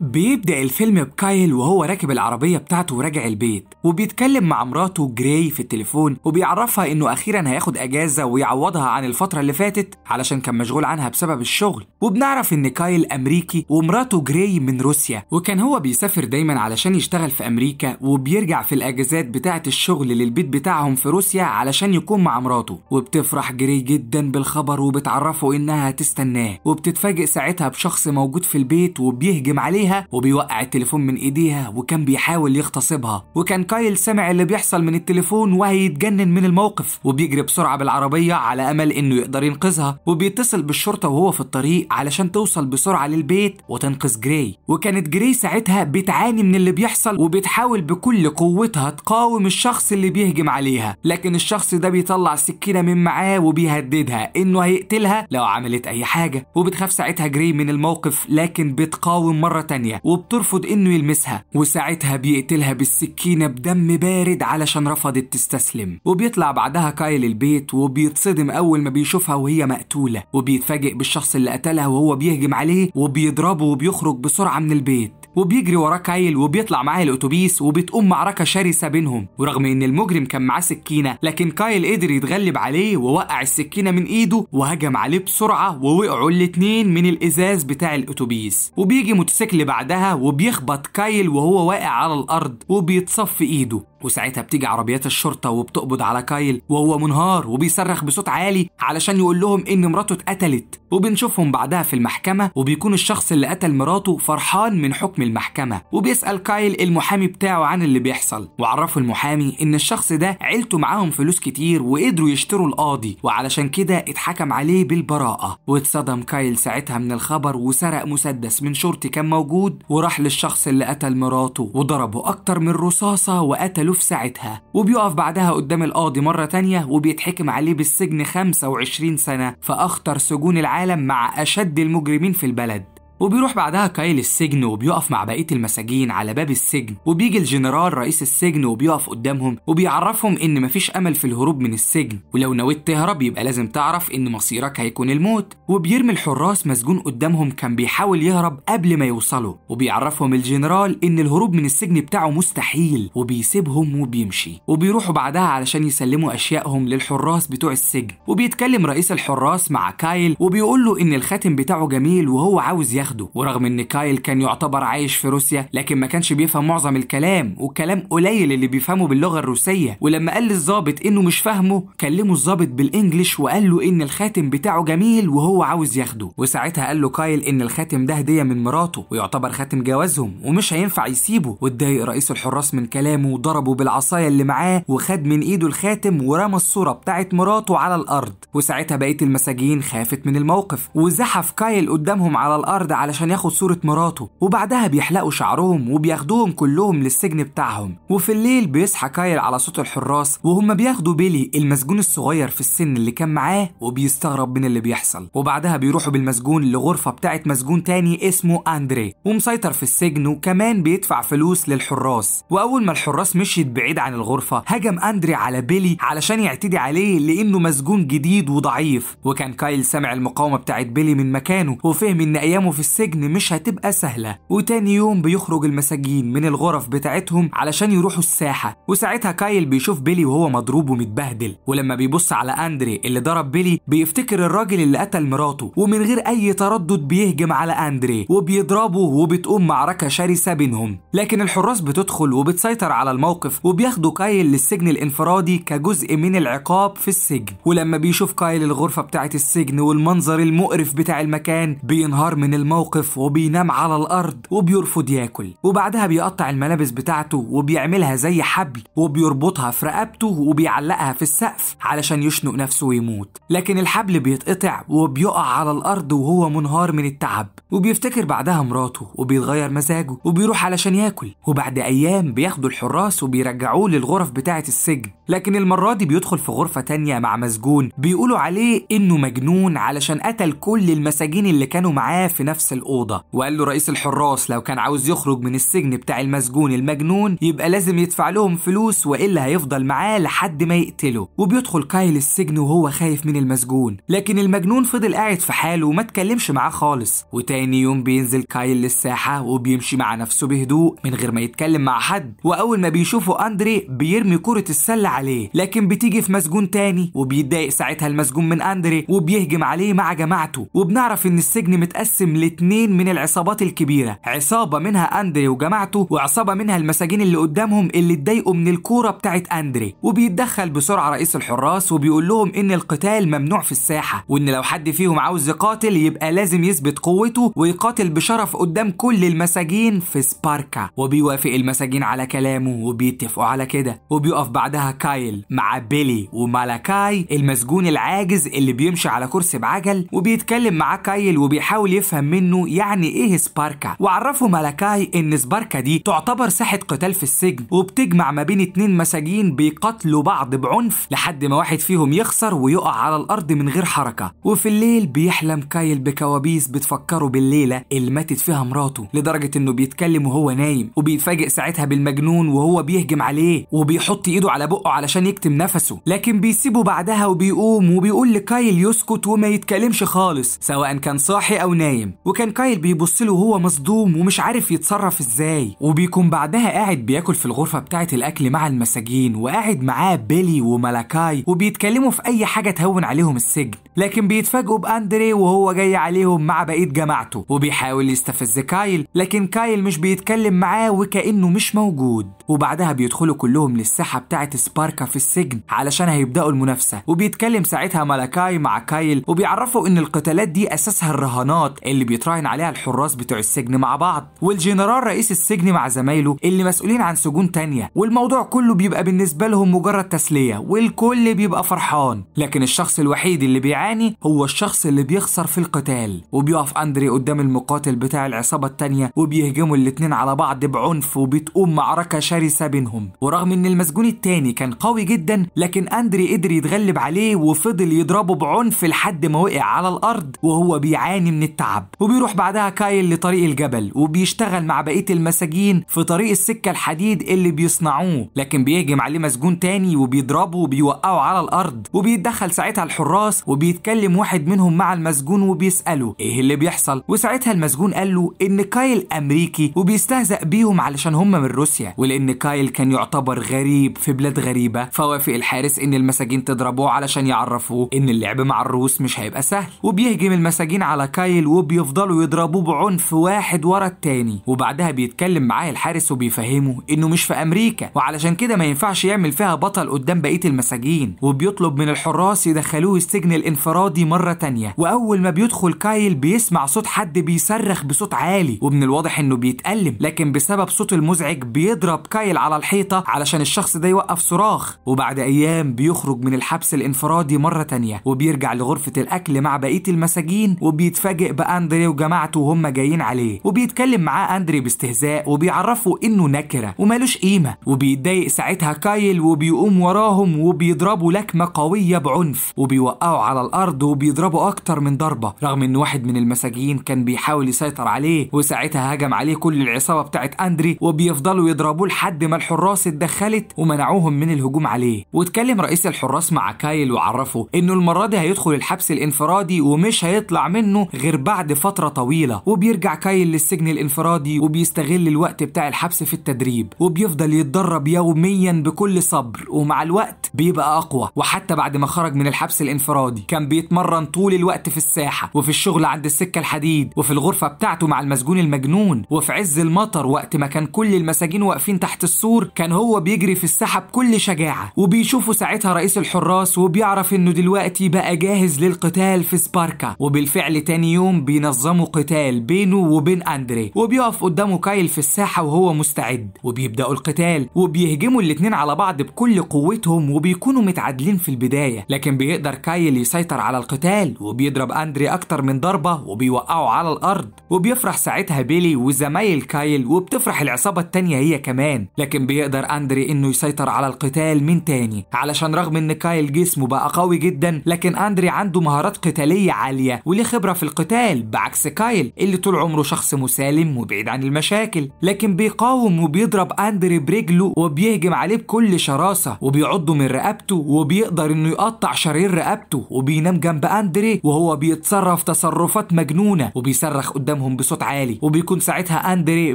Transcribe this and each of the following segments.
بيبدأ الفيلم بكايل وهو راكب العربية بتاعته وراجع البيت وبيتكلم مع مراته جراي في التليفون وبيعرفها إنه أخيرا هياخد أجازة ويعوضها عن الفترة اللي فاتت علشان كان مشغول عنها بسبب الشغل. وبنعرف إن كايل أمريكي ومراته جراي من روسيا وكان هو بيسافر دايما علشان يشتغل في أمريكا وبيرجع في الأجازات بتاعة الشغل للبيت بتاعهم في روسيا علشان يكون مع مراته. وبتفرح جراي جدا بالخبر وبتعرفه إنها هتستناه وبتتفاجئ ساعتها بشخص موجود في البيت وبيهجم عليها وبيوقع التليفون من إيديها وكان بيحاول يغتصبها. وكان كايل سمع اللي بيحصل من التليفون وهيتجنن من الموقف وبيجري بسرعة بالعربية على أمل إنه يقدر ينقذها. وبيتصل بالشرطة وهو في الطريق علشان توصل بسرعة للبيت وتنقذ جراي وكانت جراي ساعتها بتعاني من اللي بيحصل وبتحاول بكل قوتها تقاوم الشخص اللي بيهجم عليها. لكن الشخص ده بيطلع السكينه من معاه وبيهددها إنه هيقتلها لو عملت أي حاجة. وبتخاف ساعتها جراي من الموقف لكن بتقاوم مرة تانية وبترفض إنه يلمسها وساعتها بيقتلها بالسكينة بدم بارد علشان رفضت تستسلم. وبيطلع بعدها كايل البيت وبيتصدم أول ما بيشوفها وهي مقتولة. وبيتفاجئ بالشخص اللي قتلها وهو بيهجم عليه وبيضربه وبيخرج بسرعة من البيت. وبيجري وراه كايل وبيطلع معاه الأتوبيس وبتقوم معركة شرسة بينهم. ورغم إن المجرم كان معاه سكينة لكن كايل قدر يتغلب عليه ووقع السكينة من إيده وهجم عليه بسرعة ووقعوا الاتنين من الإزاز بتاع الأتوبيس. وبيجي موتوسيكل بعدها وبيخبط كايل وهو واقع على الأرض وبيتصاب في إيده. وساعتها بتيجي عربيات الشرطة وبتقبض على كايل وهو منهار وبيصرخ بصوت عالي علشان يقول لهم إن مراته اتقتلت. وبنشوفهم بعدها في المحكمة وبيكون الشخص اللي قتل مراته فرحان من حكم المحكمة. وبيسأل كايل المحامي بتاعه عن اللي بيحصل. وعرفه المحامي إن الشخص ده عيلته معاهم فلوس كتير وقدروا يشتروا القاضي وعلشان كده اتحكم عليه بالبراءة. واتصدم كايل ساعتها من الخبر وسرق مسدس من شرطي كان موجود وراح للشخص اللي قتل مراته وضربه أكتر من رصاصة وقتله في ساعتها وبيقف بعدها قدام القاضي مرة تانية وبيتحكم عليه بالسجن 25 سنة في أخطر سجون العالم مع أشد المجرمين في البلد. وبيروح بعدها كايل السجن وبيقف مع بقية المساجين على باب السجن. وبيجي الجنرال رئيس السجن وبيقف قدامهم وبيعرفهم إن مفيش أمل في الهروب من السجن. ولو نويت تهرب يبقى لازم تعرف إن مصيرك هيكون الموت. وبيرمي الحراس مسجون قدامهم كان بيحاول يهرب قبل ما يوصلوا. وبيعرفهم الجنرال إن الهروب من السجن بتاعه مستحيل. وبيسيبهم وبيمشي. وبيروحوا بعدها علشان يسلموا أشيائهم للحراس بتوع السجن. وبيتكلم رئيس الحراس مع كايل وبيقول له إن الخاتم بتاعه جميل وهو عاوز ياخده. ورغم إن كايل كان يعتبر عايش في روسيا لكن ما كانش بيفهم معظم الكلام والكلام قليل اللي بيفهمه باللغة الروسية. ولما قال للظابط إنه مش فاهمه كلمه الظابط بالإنجلش وقال له إن الخاتم بتاعه جميل وهو عاوز ياخده. وساعتها قال له كايل إن الخاتم ده هدية من مراته ويعتبر خاتم جوازهم ومش هينفع يسيبه. واتضايق رئيس الحراس من كلامه وضربه بالعصاية اللي معاه وخد من إيده الخاتم ورمى الصورة بتاعت مراته على الأرض. وساعتها بقية المساجين خافت من الموقف وزحف كايل قدامهم على الأرض علشان ياخد صورة مراته وبعدها بيحلقوا شعرهم وبياخدوهم كلهم للسجن بتاعهم. وفي الليل بيصحى كايل على صوت الحراس وهم بياخدوا بيلي المسجون الصغير في السن اللي كان معاه وبيستغرب من اللي بيحصل. وبعدها بيروحوا بالمسجون لغرفة بتاعت مسجون تاني اسمه أندري ومسيطر في السجن وكمان بيدفع فلوس للحراس. وأول ما الحراس مشيت بعيد عن الغرفة هجم أندري على بيلي علشان يعتدي عليه لأنه مسجون جديد وضعيف. وكان كايل سمع المقاومة بتاعت بيلي من مكانه وفهم إن أيامه في السجن مش هتبقى سهلة. وتاني يوم بيخرج المساجين من الغرف بتاعتهم علشان يروحوا الساحة. وساعتها كايل بيشوف بيلي وهو مضروب ومتبهدل. ولما بيبص على أندري اللي ضرب بيلي بيفتكر الراجل اللي قتل مراته. ومن غير أي تردد بيهجم على أندري. وبيضربه وبتقوم معركة شرسة بينهم. لكن الحراس بتدخل وبتسيطر على الموقف. وبياخدوا كايل للسجن الانفرادي كجزء من العقاب في السجن. ولما بيشوف كايل الغرفة بتاعت السجن والمنظر المقرف بتاع المكان بينهار من الموقف وبينام على الأرض وبيرفض ياكل وبعدها بيقطع الملابس بتاعته وبيعملها زي حبل وبيربطها في رقبته وبيعلقها في السقف علشان يشنق نفسه ويموت. لكن الحبل بيتقطع وبيقع على الأرض وهو منهار من التعب وبيفتكر بعدها مراته وبيتغير مزاجه وبيروح علشان ياكل. وبعد أيام بياخدوا الحراس وبيرجعوه للغرف بتاعة السجن. لكن المرة دي بيدخل في غرفة تانية مع مسجون بيقولوا عليه إنه مجنون علشان قتل كل المساجين اللي كانوا معاه في نفس الأوضة. وقال له رئيس الحراس لو كان عاوز يخرج من السجن بتاع المسجون المجنون يبقى لازم يدفع لهم فلوس وإلا هيفضل معاه لحد ما يقتله. وبيدخل كايل السجن وهو خايف من المسجون. لكن المجنون فضل قاعد في حاله وما اتكلمش معاه خالص. وتاني يوم بينزل كايل للساحة وبيمشي مع نفسه بهدوء من غير ما يتكلم مع حد. وأول ما بيشوفوا أندري بيرمي كرة السلة عليه لكن بتيجي في مسجون تاني وبيتضايق ساعتها المسجون من أندري وبيهجم عليه مع جماعته. وبنعرف إن السجن متقسم لاتنين من العصابات الكبيرة. عصابة منها أندري وجماعته وعصابة منها المساجين اللي قدامهم اللي اتضايقوا من الكورة بتاعت أندري. وبيتدخل بسرعة رئيس الحراس وبيقول لهم إن القتال ممنوع في الساحة وإن لو حد فيهم عاوز يقاتل يبقى لازم يثبت قوته ويقاتل بشرف قدام كل المساجين في سباركا. وبيوافق المساجين على كلامه وبيتفقوا على كده. وبيقف بعدها كايل مع بيلي ومالاكاي المسجون العاجز اللي بيمشي على كرسي بعجل وبيتكلم مع كايل وبيحاول يفهم منه يعني إيه سباركا. وعرفوا مالاكاي إن سباركا دي تعتبر ساحة قتال في السجن وبتجمع ما بين اتنين مساجين بيقاتلوا بعض بعنف لحد ما واحد فيهم يخسر ويقع على الأرض من غير حركة. وفي الليل بيحلم كايل بكوابيس بتفكره بالليلة اللي ماتت فيها مراته لدرجة إنه بيتكلم وهو نايم وبيتفاجئ ساعتها بالمجنون وهو بيهجم عليه وبيحط إيده على بقه علشان يكتم نفسه لكن بيسيبه بعدها وبيقوم وبيقول لكايل يسكت وما يتكلمش خالص سواء كان صاحي أو نايم. وكان كايل بيبص له وهو مصدوم ومش عارف يتصرف إزاي. وبيكون بعدها قاعد بياكل في الغرفة بتاعة الأكل مع المساجين وقاعد معاه بيلي وملاكاي وبيتكلموا في أي حاجة تهون عليهم السجن. لكن بيتفاجئوا بأندري وهو جاي عليهم مع بقية جماعته وبيحاول يستفز كايل لكن كايل مش بيتكلم معاه وكأنه مش موجود. وبعدها بيدخلوا كلهم للساحة بتاعة سباركا في السجن علشان هيبدأوا المنافسة. وبيتكلم ساعتها مالاكاي مع كايل وبيعرفوا إن القتالات دي أساسها الرهانات اللي بيتراهن عليها الحراس بتوع السجن مع بعض. والجنرال رئيس السجن مع زمايله اللي مسؤولين عن سجون تانية. والموضوع كله بيبقى بالنسبة لهم مجرد تسلية والكل بيبقى فرحان. لكن الشخص الوحيد اللي بيعاني هو الشخص اللي بيخسر في القتال. وبيقف أندري قدام المقاتل بتاع العصابة التانية وبيهجموا الاتنين على بعض بعنف وبتقوم معركة شرسة بينهم. ورغم إن المسجون التاني كان قوي جدا لكن أندري قدر يتغلب عليه وفضل يضربه بعنف لحد ما وقع على الأرض وهو بيعاني من التعب. وبيروح بعدها كايل لطريق الجبل وبيشتغل مع بقية المساجين في طريق السكة الحديد اللي بيصنعوه. لكن بيهجم عليه مسجون تاني وبيضربه وبيوقعه على الأرض. وبيتدخل ساعتها الحراس وبيتكلم واحد منهم مع المسجون وبيسأله إيه اللي بيحصل؟ وساعتها المسجون قال له إن كايل أمريكي وبيستهزأ بيهم علشان هم من روسيا ولأن كايل كان يعتبر غريب في بلاد غريبة. فوافق الحارس إن المساجين تضربوه علشان يعرفوه إن اللعب مع الروس مش هيبقى سهل. وبيهجم المساجين على كايل وبيفضلوا يضربوه بعنف واحد ورا التاني. وبعدها بيتكلم معاه الحارس وبيفهمه إنه مش في أمريكا. وعلشان كده ما ينفعش يعمل فيها بطل قدام بقية المساجين. وبيطلب من الحراس يدخلوه السجن الانفرادي مرة تانية. وأول ما بيدخل كايل بيسمع صوت حد بيصرخ بصوت عالي. ومن الواضح إنه بيتألم. لكن بسبب صوت المزعج بيضرب كايل على الحيطة علشان الشخص ده يوقف صراخ. وبعد أيام بيخرج من الحبس الانفرادي مرة تانية وبيرجع لغرفة الأكل مع بقية المساجين وبيتفاجئ بأندري وجماعته وهم جايين عليه وبيتكلم معاه أندري باستهزاء وبيعرفه إنه نكرة ومالوش قيمة وبيتضايق ساعتها كايل وبيقوم وراهم وبيضربوا لكمة قوية بعنف وبيوقعوا على الأرض وبيضربوا أكتر من ضربة رغم إن واحد من المساجين كان بيحاول يسيطر عليه وساعتها هجم عليه كل العصابة بتاعت أندري وبيفضلوا يضربوه لحد ما الحراس اتدخلت ومنعوهم من الهجوم. عليه. واتكلم رئيس الحراس مع كايل وعرفه إنه المرة دي هيدخل الحبس الانفرادي ومش هيطلع منه غير بعد فترة طويلة. وبيرجع كايل للسجن الانفرادي وبيستغل الوقت بتاع الحبس في التدريب. وبيفضل يتدرب يوميا بكل صبر. ومع الوقت بيبقى أقوى. وحتى بعد ما خرج من الحبس الانفرادي كان بيتمرن طول الوقت في الساحة وفي الشغل عند السكة الحديد وفي الغرفة بتاعته مع المسجون المجنون وفي عز المطر وقت ما كان كل المساجين واقفين تحت السور كان هو بيجري في الساحة بكل شجاعة وبيشوفه ساعتها رئيس الحراس وبيعرف إنه دلوقتي بقى جاهز للقتال في سباركا. وبالفعل تاني يوم بينظموا قتال بينه وبين أندري وبيقف قدامه كايل في الساحة وهو مستعد. وبيبدأوا القتال وبيهجموا الاتنين على بعض بكل قوتهم وبيكونوا متعادلين في البداية. لكن بيقدر كايل يسيطر على القتال وبيضرب أندري أكتر من ضربة وبيوقعه على الأرض. وبيفرح ساعتها بيلي وزمايل كايل وبتفرح العصابة التانية هي كمان. لكن بيقدر أندري إنه يسيطر على القتال. القتال من تاني. علشان رغم إن كايل جسمه بقى قوي جدا لكن أندري عنده مهارات قتالية عالية وليه خبرة في القتال بعكس كايل اللي طول عمره شخص مسالم وبعيد عن المشاكل. لكن بيقاوم وبيضرب أندري برجله وبيهجم عليه بكل شراسة وبيعضه من رقبته وبيقدر إنه يقطع شرايين رقبته وبينام جنب أندري وهو بيتصرف تصرفات مجنونة وبيصرخ قدامهم بصوت عالي. وبيكون ساعتها أندري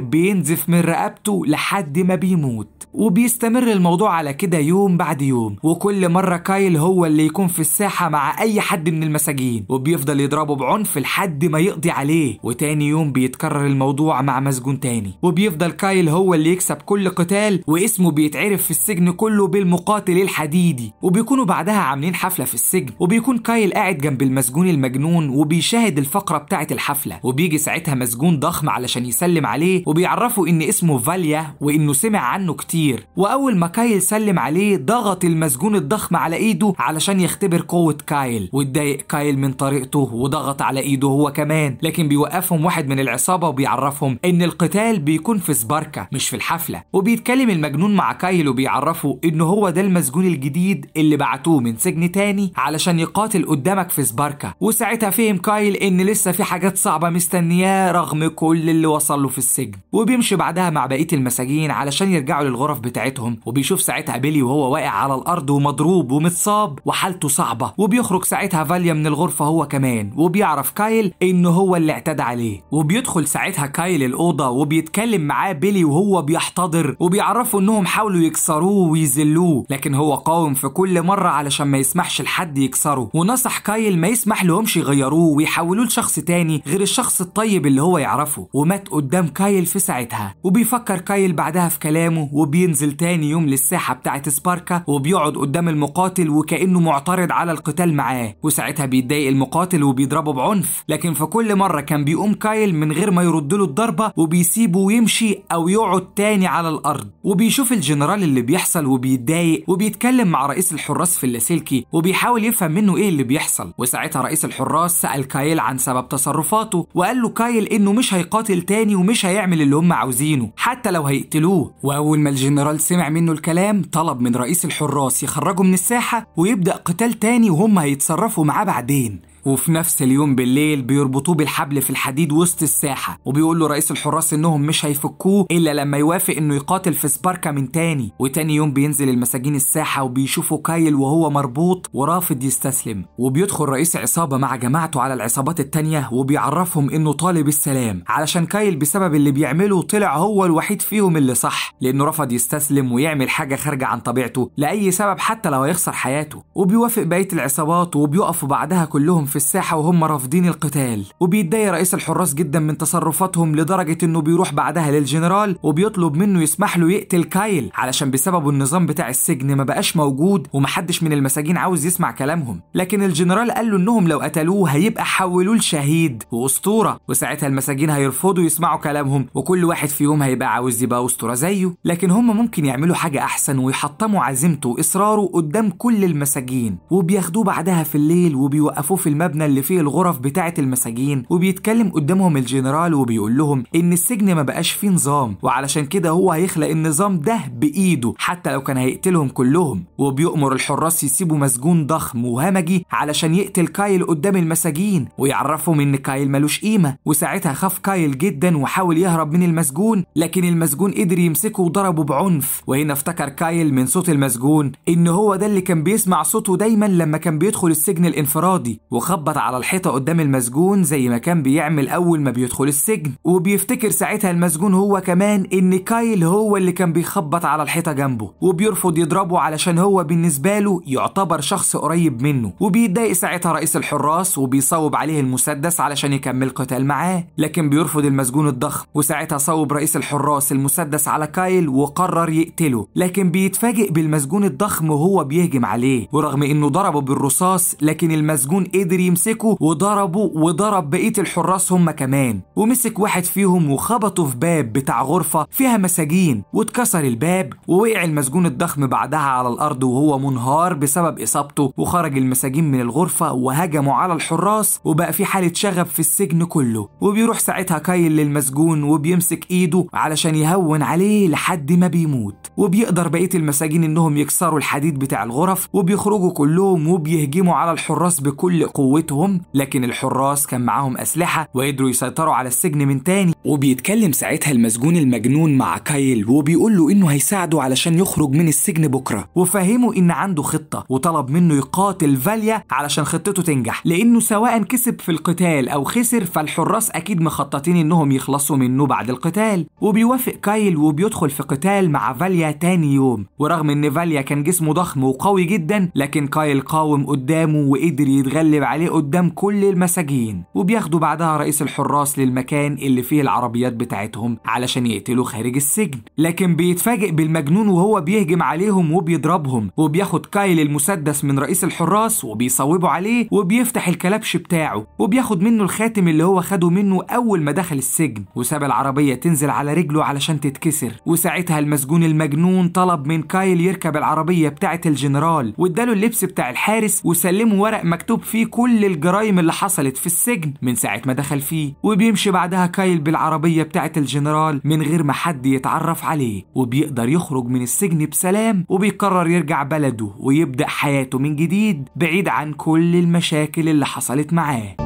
بينزف من رقبته لحد ما بيموت. وبيستمر الموضوع على كده يوم بعد يوم وكل مرة كايل هو اللي يكون في الساحة مع أي حد من المساجين وبيفضل يضربه بعنف لحد ما يقضي عليه وتاني يوم بيتكرر الموضوع مع مسجون تاني. وبيفضل كايل هو اللي يكسب كل قتال واسمه بيتعرف في السجن كله بالمقاتل الحديدي. وبيكونوا بعدها عاملين حفلة في السجن وبيكون كايل قاعد جنب المسجون المجنون وبيشاهد الفقرة بتاعة الحفلة. وبيجي ساعتها مسجون ضخم علشان يسلم عليه وبيعرفه إن اسمه فاليا وإنه سمع عنه كتير. وأول ما كايل سلم عليه ضغط المسجون الضخم على إيده علشان يختبر قوة كايل واتضايق كايل من طريقته وضغط على إيده هو كمان لكن بيوقفهم واحد من العصابة وبيعرفهم إن القتال بيكون في سباركا مش في الحفلة. وبيتكلم المجنون مع كايل وبيعرفه إنه هو ده المسجون الجديد اللي بعتوه من سجن تاني علشان يقاتل قدامك في سباركا. وساعتها فهم كايل إن لسه في حاجات صعبة مستنياه رغم كل اللي وصل له في السجن. وبيمشي بعدها مع بقية المساجين علشان يرجعوا للغرف بتاعتهم وبيشوف ساعتها بيلي وهو واقع على الأرض ومضروب ومتصاب وحالته صعبة. وبيخرج ساعتها فاليا من الغرفة هو كمان. وبيعرف كايل إنه هو اللي اعتدى عليه. وبيدخل ساعتها كايل الأوضة وبيتكلم معاه بيلي وهو بيحتضر. وبيعرفه إنهم حاولوا يكسروه ويذلوه. لكن هو قاوم في كل مرة علشان ما يسمحش لحد يكسره. ونصح كايل ما يسمح لهمش يغيروه ويحولوه لشخص تاني غير الشخص الطيب اللي هو يعرفه. ومات قدام كايل في ساعتها. وبيفكر كايل بعدها في كلامه وبينزل تاني يوم للساحة سباركا وبيقعد قدام المقاتل وكأنه معترض على القتال معاه. وساعتها بيتضايق المقاتل وبيضربه بعنف. لكن في كل مرة كان بيقوم كايل من غير ما يرد له الضربة وبيسيبه ويمشي أو يقعد تاني على الأرض. وبيشوف الجنرال اللي بيحصل وبيتضايق وبيتكلم مع رئيس الحراس في اللاسلكي وبيحاول يفهم منه إيه اللي بيحصل. وساعتها رئيس الحراس سأل كايل عن سبب تصرفاته وقال له كايل إنه مش هيقاتل تاني ومش هيعمل اللي هم عاوزينه حتى لو هيقتلوه. وأول ما الجنرال سمع منه الكلام طلب من رئيس الحراس يخرجه من الساحة ويبدأ قتال تاني وهم هيتصرفوا معاه بعدين. وفي نفس اليوم بالليل بيربطوه بالحبل في الحديد وسط الساحة وبيقول له رئيس الحراس إنهم مش هيفكوه إلا لما يوافق إنه يقاتل في سباركا من تاني وتاني يوم بينزل المساجين الساحة وبيشوفوا كايل وهو مربوط ورافض يستسلم وبيدخل رئيس عصابة مع جماعته على العصابات التانية وبيعرفهم إنه طالب السلام علشان كايل بسبب اللي بيعمله طلع هو الوحيد فيهم اللي صح لأنه رفض يستسلم ويعمل حاجة خارجة عن طبيعته لأي سبب حتى لو هيخسر حياته وبيوافق بقية العصابات وبيقفوا بعدها كلهم في الساحة وهم رافضين القتال. وبيتضايق رئيس الحراس جدا من تصرفاتهم لدرجة إنه بيروح بعدها للجنرال وبيطلب منه يسمح له يقتل كايل علشان بسببه النظام بتاع السجن ما بقاش موجود ومحدش من المساجين عاوز يسمع كلامهم. لكن الجنرال قال له إنهم لو قتلوه هيبقى حولوه لشهيد وأسطورة. وساعتها المساجين هيرفضوا يسمعوا كلامهم وكل واحد فيهم هيبقى عاوز يبقى أسطورة زيه. لكن هم ممكن يعملوا حاجة أحسن ويحطموا عزيمته وإصراره قدام كل المساجين وبياخدوه بعدها في الليل وبيوقفوه في المبنى اللي فيه الغرف بتاعة المساجين وبيتكلم قدامهم الجنرال وبيقول لهم إن السجن ما بقاش فيه نظام وعلشان كده هو هيخلق النظام ده بإيده حتى لو كان هيقتلهم كلهم. وبيؤمر الحراس يسيبوا مسجون ضخم وهمجي علشان يقتل كايل قدام المساجين ويعرفهم إن كايل ملوش قيمة وساعتها خاف كايل جدا وحاول يهرب من المسجون لكن المسجون قدر يمسكه وضربه بعنف. وهنا افتكر كايل من صوت المسجون إن هو ده اللي كان بيسمع صوته دايما لما كان بيدخل السجن الانفرادي وخبط على الحيطة قدام المسجون زي ما كان بيعمل أول ما بيدخل السجن. وبيفتكر ساعتها المسجون هو كمان إن كايل هو اللي كان بيخبط على الحيطة جنبه وبيرفض يضربه علشان هو بالنسبة له يعتبر شخص قريب منه. وبيتضايق ساعتها رئيس الحراس وبيصوب عليه المسدس علشان يكمل قتال معاه لكن بيرفض المسجون الضخم. وساعتها صوب رئيس الحراس المسدس على كايل وقرر يقتله لكن بيتفاجئ بالمسجون الضخم وهو بيهجم عليه. ورغم إنه ضربه بالرصاص لكن المسجون قدر قدر يمسكه وضربه وضرب بقية الحراس هم كمان. ومسك واحد فيهم وخبطه في باب بتاع غرفة فيها مساجين واتكسر الباب ووقع المسجون الضخم بعدها على الأرض وهو منهار بسبب إصابته. وخرج المساجين من الغرفة وهجموا على الحراس وبقى في حالة شغب في السجن كله. وبيروح ساعتها كايل للمسجون وبيمسك إيده علشان يهون عليه لحد ما بيموت. وبيقدر بقية المساجين إنهم يكسروا الحديد بتاع الغرف وبيخرجوا كلهم وبيهجموا على الحراس بكل قوتهم لكن الحراس كان معاهم أسلحة وقدروا يسيطروا على السجن من تاني. وبيتكلم ساعتها المسجون المجنون مع كايل وبيقول له إنه هيساعده علشان يخرج من السجن بكرة. وفهمه إن عنده خطة وطلب منه يقاتل فاليا علشان خطته تنجح لأنه سواء كسب في القتال أو خسر فالحراس أكيد مخططين إنهم يخلصوا منه بعد القتال. وبيوافق كايل وبيدخل في قتال مع فاليا تاني يوم. ورغم إن فاليا كان جسمه ضخم وقوي جدا لكن كايل قاوم قدامه وقدر يتغلب عليه. قدام كل المساجين وبياخدوا بعدها رئيس الحراس للمكان اللي فيه العربيات بتاعتهم علشان يقتلوا خارج السجن. لكن بيتفاجئ بالمجنون وهو بيهجم عليهم وبيضربهم وبياخد كايل المسدس من رئيس الحراس وبيصوبه عليه وبيفتح الكلبش بتاعه وبياخد منه الخاتم اللي هو خده منه أول ما دخل السجن. وساب العربية تنزل على رجله علشان تتكسر. وساعتها المسجون المجنون طلب من كايل يركب العربية بتاعة الجنرال واداله اللبس بتاع الحارس وسلمه ورق مكتوب فيه كل الجرايم اللي حصلت في السجن من ساعة ما دخل فيه وبيمشي بعدها كايل بالعربية بتاعة الجنرال من غير ما حد يتعرف عليه وبيقدر يخرج من السجن بسلام وبيقرر يرجع بلده ويبدأ حياته من جديد بعيد عن كل المشاكل اللي حصلت معاه.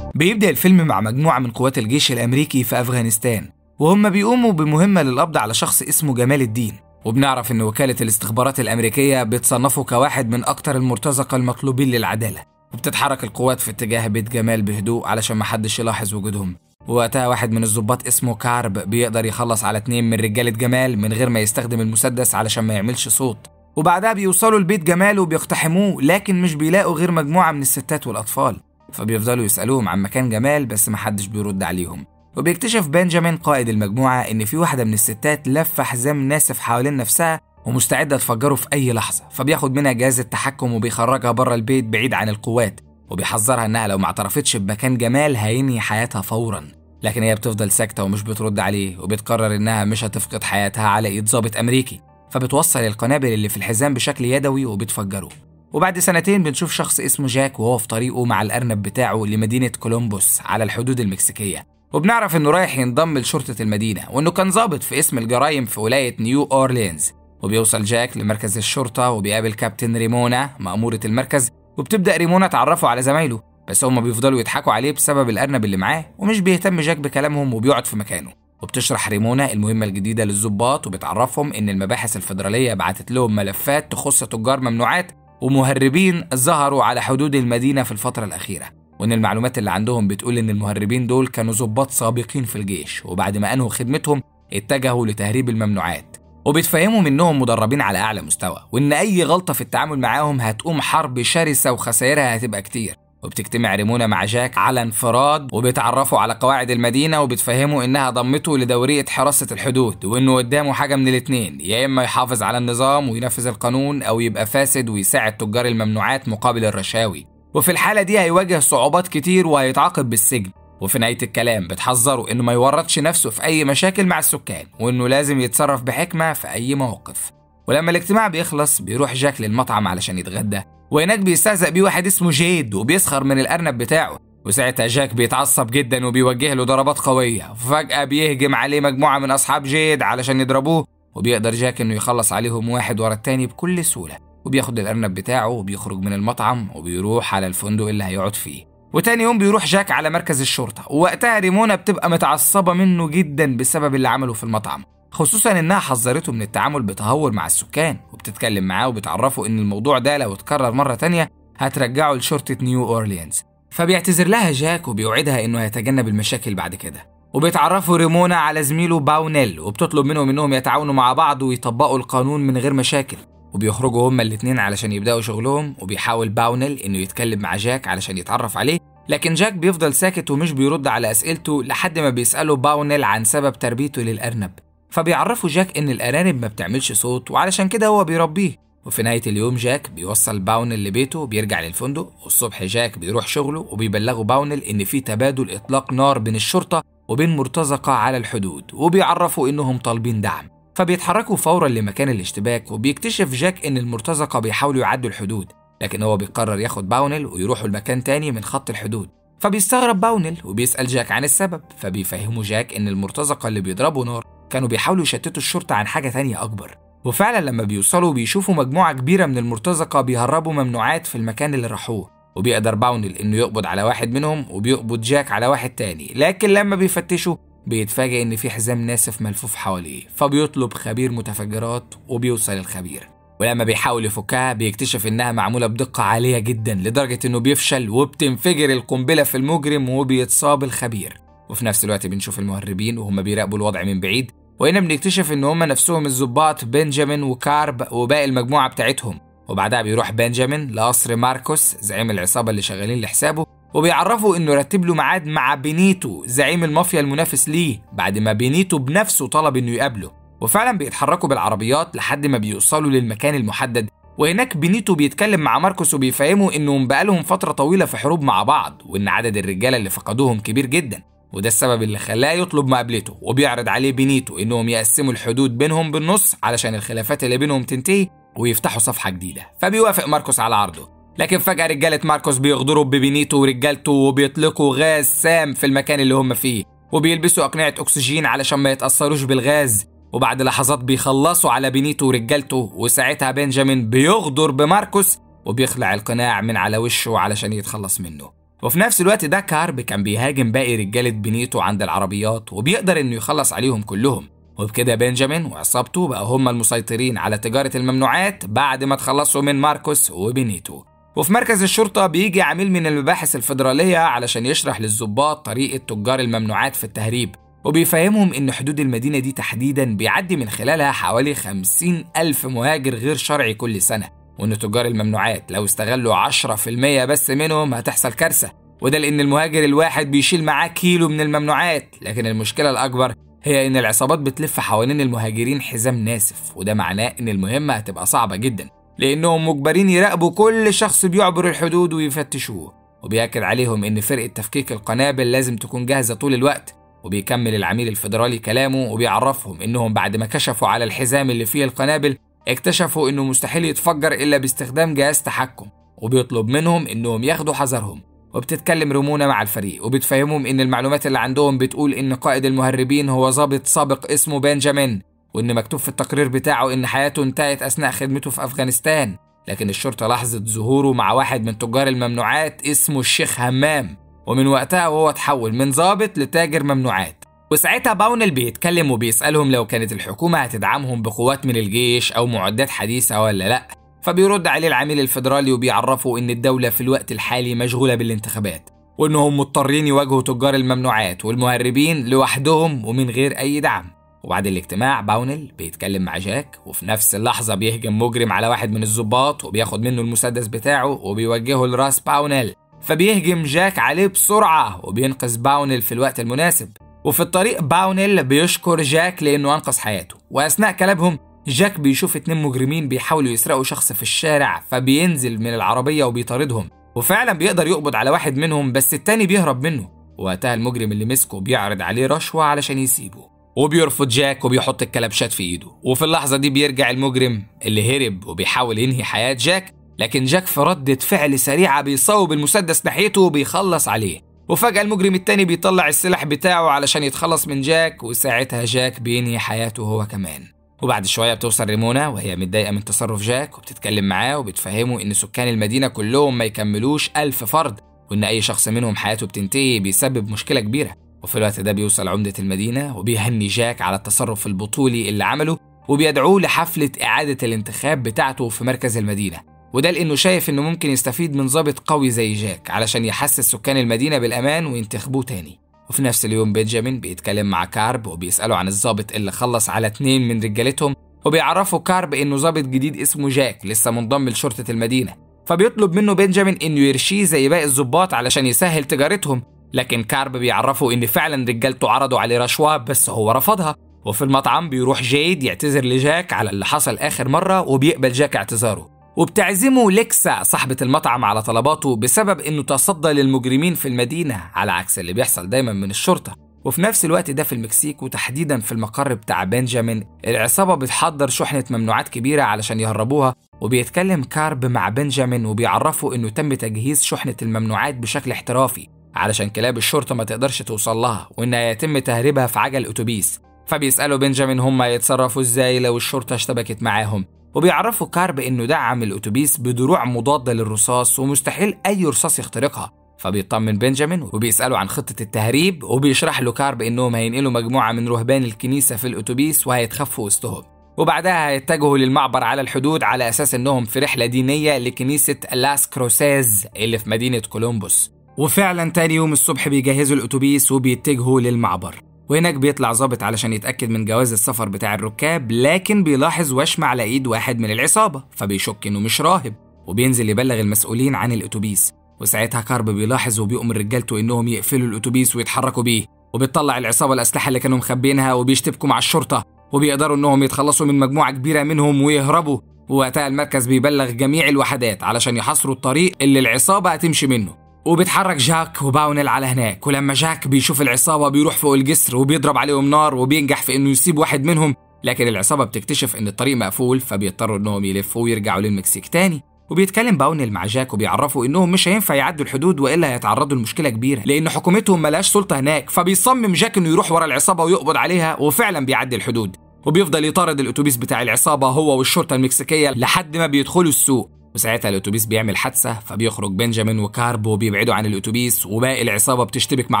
بيبدأ الفيلم مع مجموعة من قوات الجيش الأمريكي في أفغانستان وهم بيقوموا بمهمة للقبض على شخص اسمه جمال الدين. وبنعرف إن وكالة الاستخبارات الأمريكية بتصنفه كواحد من أكتر المرتزقة المطلوبين للعدالة وبتتحرك القوات في اتجاه بيت جمال بهدوء علشان محدش يلاحظ وجودهم. ووقتها واحد من الضباط اسمه كارب بيقدر يخلص على اتنين من رجالة جمال من غير ما يستخدم المسدس علشان ما يعملش صوت. وبعدها بيوصلوا لبيت جمال وبيقتحموه لكن مش بيلاقوا غير مجموعة من الستات والأطفال. فبيفضلوا يسألوهم عن مكان جمال بس محدش بيرد عليهم. وبيكتشف بنجامين قائد المجموعة إن في واحدة من الستات لفة حزام ناسف حوالين نفسها ومستعدة تفجره في أي لحظة فبياخد منها جهاز التحكم وبيخرجها بره البيت بعيد عن القوات وبيحذرها إنها لو ما اعترفتش بمكان جمال هينهي حياتها فورا. لكن هي بتفضل ساكتة ومش بترد عليه وبتقرر إنها مش هتفقد حياتها على إيد ضابط أمريكي. فبتوصل القنابل اللي في الحزام بشكل يدوي وبتفجره. وبعد سنتين بنشوف شخص اسمه جاك وهو في طريقه مع الأرنب بتاعه لمدينة كولومبوس على الحدود المكسيكية. وبنعرف إنه رايح ينضم لشرطة المدينة وإنه كان ضابط في قسم الجرايم في ولاية نيو أورلينز. وبيوصل جاك لمركز الشرطة وبيقابل كابتن ريمونا مأمورة المركز. وبتبدأ ريمونا تعرفه على زمايله بس هما بيفضلوا يضحكوا عليه بسبب الأرنب اللي معاه ومش بيهتم جاك بكلامهم وبيقعد في مكانه. وبتشرح ريمونا المهمة الجديدة للظباط وبتعرفهم إن المباحث الفيدرالية بعتت لهم ملفات تخص تجار ممنوعات ومهربين ظهروا على حدود المدينة في الفترة الأخيرة. وإن المعلومات اللي عندهم بتقول إن المهربين دول كانوا ظباط سابقين في الجيش وبعد ما أنهوا خدمتهم اتجهوا لتهريب الممنوعات وبيتفهموا منهم مدربين على أعلى مستوى وإن أي غلطة في التعامل معاهم هتقوم حرب شرسة وخسائرها هتبقى كتير وبتجتمع ريمونا مع جاك على انفراد وبيتعرفوا على قواعد المدينة وبتفهموا إنها ضمته لدورية حراسة الحدود وإنه قدامه حاجة من الاتنين يا إما يحافظ على النظام وينفذ القانون أو يبقى فاسد ويساعد تجار الممنوعات مقابل الرشاوي. وفي الحالة دي هيواجه صعوبات كتير وهيتعاقب بالسجن. وفي نهاية الكلام بتحذره إنه ما يورطش نفسه في أي مشاكل مع السكان وإنه لازم يتصرف بحكمة في أي موقف. ولما الاجتماع بيخلص بيروح جاك للمطعم علشان يتغدى. وهناك بيستهزأ بيه واحد اسمه جيد وبيسخر من الأرنب بتاعه. وساعتها جاك بيتعصب جدا وبيوجه له ضربات قوية. وفجأة بيهجم عليه مجموعة من أصحاب جيد علشان يضربوه وبيقدر جاك إنه يخلص عليهم واحد ورا التاني بكل سهولة. وبياخد الأرنب بتاعه وبيخرج من المطعم وبيروح على الفندق اللي هيقعد فيه. وتاني يوم بيروح جاك على مركز الشرطة. ووقتها ريمونا بتبقى متعصبة منه جدا بسبب اللي عمله في المطعم خصوصا إنها حذرته من التعامل بتهور مع السكان وبتتكلم معاه وبتعرفه إن الموضوع ده لو اتكرر مرة تانية هترجعه لشرطة نيو أورليانز. فبيعتذر لها جاك وبيوعدها إنه هيتجنب المشاكل بعد كده. وبتعرفه ريمونا على زميله باونيل وبتطلب منهم إنهم يتعاونوا مع بعض ويطبقوا القانون من غير مشاكل. وبيخرجوا هما الاتنين علشان يبدأوا شغلهم وبيحاول باونيل إنه يتكلم مع جاك علشان يتعرف عليه. لكن جاك بيفضل ساكت ومش بيرد على أسئلته لحد ما بيسأله باونيل عن سبب تربيته للأرنب. فبيعرفه جاك إن الأرانب ما بتعملش صوت وعلشان كده هو بيربيه. وفي نهاية اليوم جاك بيوصل باونل لبيته وبيرجع للفندق والصبح جاك بيروح شغله وبيبلغه باونل إن في تبادل إطلاق نار بين الشرطة وبين مرتزقة على الحدود. وبيعرفوا إنهم طالبين دعم. فبيتحركوا فورا لمكان الاشتباك وبيكتشف جاك إن المرتزقة بيحاولوا يعدوا الحدود لكن هو بيقرر ياخد باونل ويروحوا لمكان تاني من خط الحدود. فبيستغرب باونل وبيسأل جاك عن السبب فبيفهمه جاك إن المرتزقة اللي بيضربوا نار كانوا بيحاولوا يشتتوا الشرطة عن حاجة تانية أكبر. وفعلا لما بيوصلوا بيشوفوا مجموعة كبيرة من المرتزقة بيهربوا ممنوعات في المكان اللي راحوه وبيقدر باونل إنه يقبض على واحد منهم وبيقبض جاك على واحد تاني. لكن لما بيفتشوا بيتفاجئ إن في حزام ناسف ملفوف حواليه فبيطلب خبير متفجرات وبيوصل الخبير. ولما بيحاول يفكها بيكتشف إنها معمولة بدقة عالية جدا لدرجة إنه بيفشل وبتنفجر القنبلة في المجرم وبيتصاب الخبير. وفي نفس الوقت بنشوف المهربين وهم بيراقبوا الوضع من بعيد وهنا بنكتشف إن هم نفسهم الظباط بنجامين وكارب وباقي المجموعة بتاعتهم. وبعدها بيروح بنجامين لقصر ماركوس زعيم العصابة اللي شغالين لحسابه وبيعرفوا إنه رتب له ميعاد مع بينيتو زعيم المافيا المنافس ليه بعد ما بينيتو بنفسه طلب إنه يقابله. وفعلا بيتحركوا بالعربيات لحد ما بيوصلوا للمكان المحدد. وهناك بينيتو بيتكلم مع ماركوس وبيفهمه إنهم بقالهم فترة طويلة في حروب مع بعض وإن عدد الرجالة اللي فقدوهم كبير جدا. وده السبب اللي خلاه يطلب مقابلته وبيعرض عليه بينيتو إنهم يقسموا الحدود بينهم بالنص علشان الخلافات اللي بينهم تنتهي ويفتحوا صفحة جديدة. فبيوافق ماركوس على عرضه. لكن فجأة رجالة ماركوس بيغدروا ببينيتو ورجالته وبيطلقوا غاز سام في المكان اللي هم فيه وبيلبسوا أقنعة أكسجين علشان ما يتأثروش بالغاز. وبعد لحظات بيخلصوا على بينيتو ورجالته وساعتها بنجامين بيغدر بماركوس وبيخلع القناع من على وشه علشان يتخلص منه. وفي نفس الوقت ده كارب كان بيهاجم باقي رجالة بنيتو عند العربيات وبيقدر إنه يخلص عليهم كلهم. وبكده بنجامين وعصابته بقى هم المسيطرين على تجارة الممنوعات بعد ما تخلصوا من ماركوس وبنيتو وفي مركز الشرطة بيجي عميل من المباحث الفيدرالية علشان يشرح للظباط طريقة تجار الممنوعات في التهريب وبيفهمهم إن حدود المدينة دي تحديدا بيعدي من خلالها حوالي 50 ألف مهاجر غير شرعي كل سنة وإن تجار الممنوعات لو استغلوا 10% بس منهم هتحصل كارثة وده لأن المهاجر الواحد بيشيل معاه كيلو من الممنوعات لكن المشكلة الأكبر هي إن العصابات بتلف حوالين المهاجرين حزام ناسف وده معناه إن المهمة هتبقى صعبة جدا. لأنهم مجبرين يراقبوا كل شخص بيعبر الحدود ويفتشوه. وبيأكد عليهم إن فرقة تفكيك القنابل لازم تكون جاهزة طول الوقت. وبيكمل العميل الفيدرالي كلامه وبيعرفهم إنهم بعد ما كشفوا على الحزام اللي فيه القنابل اكتشفوا إنه مستحيل يتفجر إلا باستخدام جهاز تحكم. وبيطلب منهم إنهم ياخدوا حذرهم. وبتتكلم رمونة مع الفريق وبتفهمهم إن المعلومات اللي عندهم بتقول إن قائد المهربين هو ضابط سابق اسمه بنجامين. وإن مكتوب في التقرير بتاعه إن حياته انتهت أثناء خدمته في أفغانستان. لكن الشرطة لاحظت ظهوره مع واحد من تجار الممنوعات اسمه الشيخ همام ومن وقتها وهو اتحول من ضابط لتاجر ممنوعات. وساعتها باونل بيتكلم وبيسألهم لو كانت الحكومة هتدعمهم بقوات من الجيش أو معدات حديثة ولا لأ. فبيرد عليه العميل الفيدرالي وبيعرفه إن الدولة في الوقت الحالي مشغولة بالانتخابات وإنهم مضطرين يواجهوا تجار الممنوعات والمهربين لوحدهم ومن غير أي دعم. وبعد الاجتماع باونل بيتكلم مع جاك وفي نفس اللحظة بيهجم مجرم على واحد من الضباط وبياخد منه المسدس بتاعه وبيوجهه لراس باونل فبيهجم جاك عليه بسرعة وبينقذ باونل في الوقت المناسب. وفي الطريق باونل بيشكر جاك لأنه أنقذ حياته. وأثناء كلامهم جاك بيشوف اتنين مجرمين بيحاولوا يسرقوا شخص في الشارع فبينزل من العربية وبيطاردهم. وفعلا بيقدر يقبض على واحد منهم بس التاني بيهرب منه. وقتها المجرم اللي مسكه بيعرض عليه رشوة علشان يسيبه. وبيرفض جاك وبيحط الكلبشات في ايده. وفي اللحظة دي بيرجع المجرم اللي هرب وبيحاول ينهي حياة جاك لكن جاك في ردة فعل سريعة بيصوب المسدس ناحيته وبيخلص عليه. وفجأة المجرم التاني بيطلع السلاح بتاعه علشان يتخلص من جاك وساعتها جاك بينهي حياته هو كمان. وبعد شوية بتوصل ريمونا وهي متضايقة من تصرف جاك وبتتكلم معاه وبتفهمه إن سكان المدينة كلهم ما يكملوش ألف فرد وإن أي شخص منهم حياته بتنتهي بيسبب مشكلة كبيرة. وفي الوقت ده بيوصل عمدة المدينة وبيهني جاك على التصرف البطولي اللي عمله وبيدعوه لحفلة إعادة الانتخاب بتاعته في مركز المدينة. وده لأنه شايف إنه ممكن يستفيد من ضابط قوي زي جاك علشان يحسس سكان المدينة بالأمان وينتخبوه تاني. وفي نفس اليوم بنجامين بيتكلم مع كارب وبيسأله عن الضابط اللي خلص على اتنين من رجالتهم وبيعرفه كارب إنه ضابط جديد اسمه جاك لسه منضم لشرطة المدينة. فبيطلب منه بنجامين إنه يرشيه زي باقي الضباط علشان يسهل تجارتهم لكن كارب بيعرفه إن فعلا رجالته عرضوا عليه رشوة بس هو رفضها. وفي المطعم بيروح جيد يعتذر لجاك على اللي حصل آخر مرة وبيقبل جاك اعتذاره. وبتعزمه ليكسا صاحبة المطعم على طلباته بسبب إنه تصدى للمجرمين في المدينة على عكس اللي بيحصل دايما من الشرطة. وفي نفس الوقت ده في المكسيك وتحديدا في المقر بتاع بنجامين. العصابة بتحضر شحنة ممنوعات كبيرة علشان يهربوها وبيتكلم كارب مع بنجامين وبيعرفوا إنه تم تجهيز شحنة الممنوعات بشكل احترافي. علشان كلاب الشرطة ما تقدرش توصل لها وإنها يتم تهريبها في عجل اتوبيس فبيسألوا بنجامين هم يتصرفوا إزاي لو الشرطة اشتبكت معاهم. وبيعرفه كارب إنه دعم الأتوبيس بدروع مضادة للرصاص ومستحيل أي رصاص يخترقها. فبيطمن بنجامين وبيسأله عن خطة التهريب وبيشرح له كارب إنهم هينقلوا مجموعة من رهبان الكنيسة في الأتوبيس وهيتخفوا وسطهم. وبعدها هيتجهوا للمعبر على الحدود على أساس إنهم في رحلة دينية لكنيسة لاس كروسيز اللي في مدينة كولومبوس وفعلا تاني يوم الصبح بيجهزوا الأتوبيس وبيتجهوا للمعبر. وهناك بيطلع ظابط علشان يتأكد من جواز السفر بتاع الركاب لكن بيلاحظ وشم على إيد واحد من العصابة فبيشك إنه مش راهب وبينزل يبلغ المسؤولين عن الأتوبيس. وساعتها كارب بيلاحظ وبيأمر رجالته إنهم يقفلوا الأتوبيس ويتحركوا بيه. وبتطلع العصابة الأسلحة اللي كانوا مخبينها وبيشتبكوا مع الشرطة. وبيقدروا إنهم يتخلصوا من مجموعة كبيرة منهم ويهربوا. ووقتها المركز بيبلغ جميع الوحدات علشان يحاصروا الطريق اللي العصابة هتمشي منه. وبيتحرك جاك وباونل على هناك ولما جاك بيشوف العصابة بيروح فوق الجسر وبيضرب عليهم نار وبينجح في إنه يسيب واحد منهم لكن العصابة بتكتشف إن الطريق مقفول فبيضطروا إنهم يلفوا ويرجعوا للمكسيك تاني. وبيتكلم باونل مع جاك وبيعرفه انهم مش هينفع يعدوا الحدود وإلا هيتعرضوا لمشكلة كبيرة لأن حكومتهم ملهاش سلطة هناك فبيصمم جاك إنه يروح ورا العصابة ويقبض عليها وفعلا بيعدي الحدود. وبيفضل يطارد الأتوبيس بتاع العصابة هو والشرطة المكسيكية لحد ما بيدخلوا السوق. وساعتها الأتوبيس بيعمل حادثة فبيخرج بنجامين وكارب وبيبعدوا عن الأتوبيس وباقي العصابة بتشتبك مع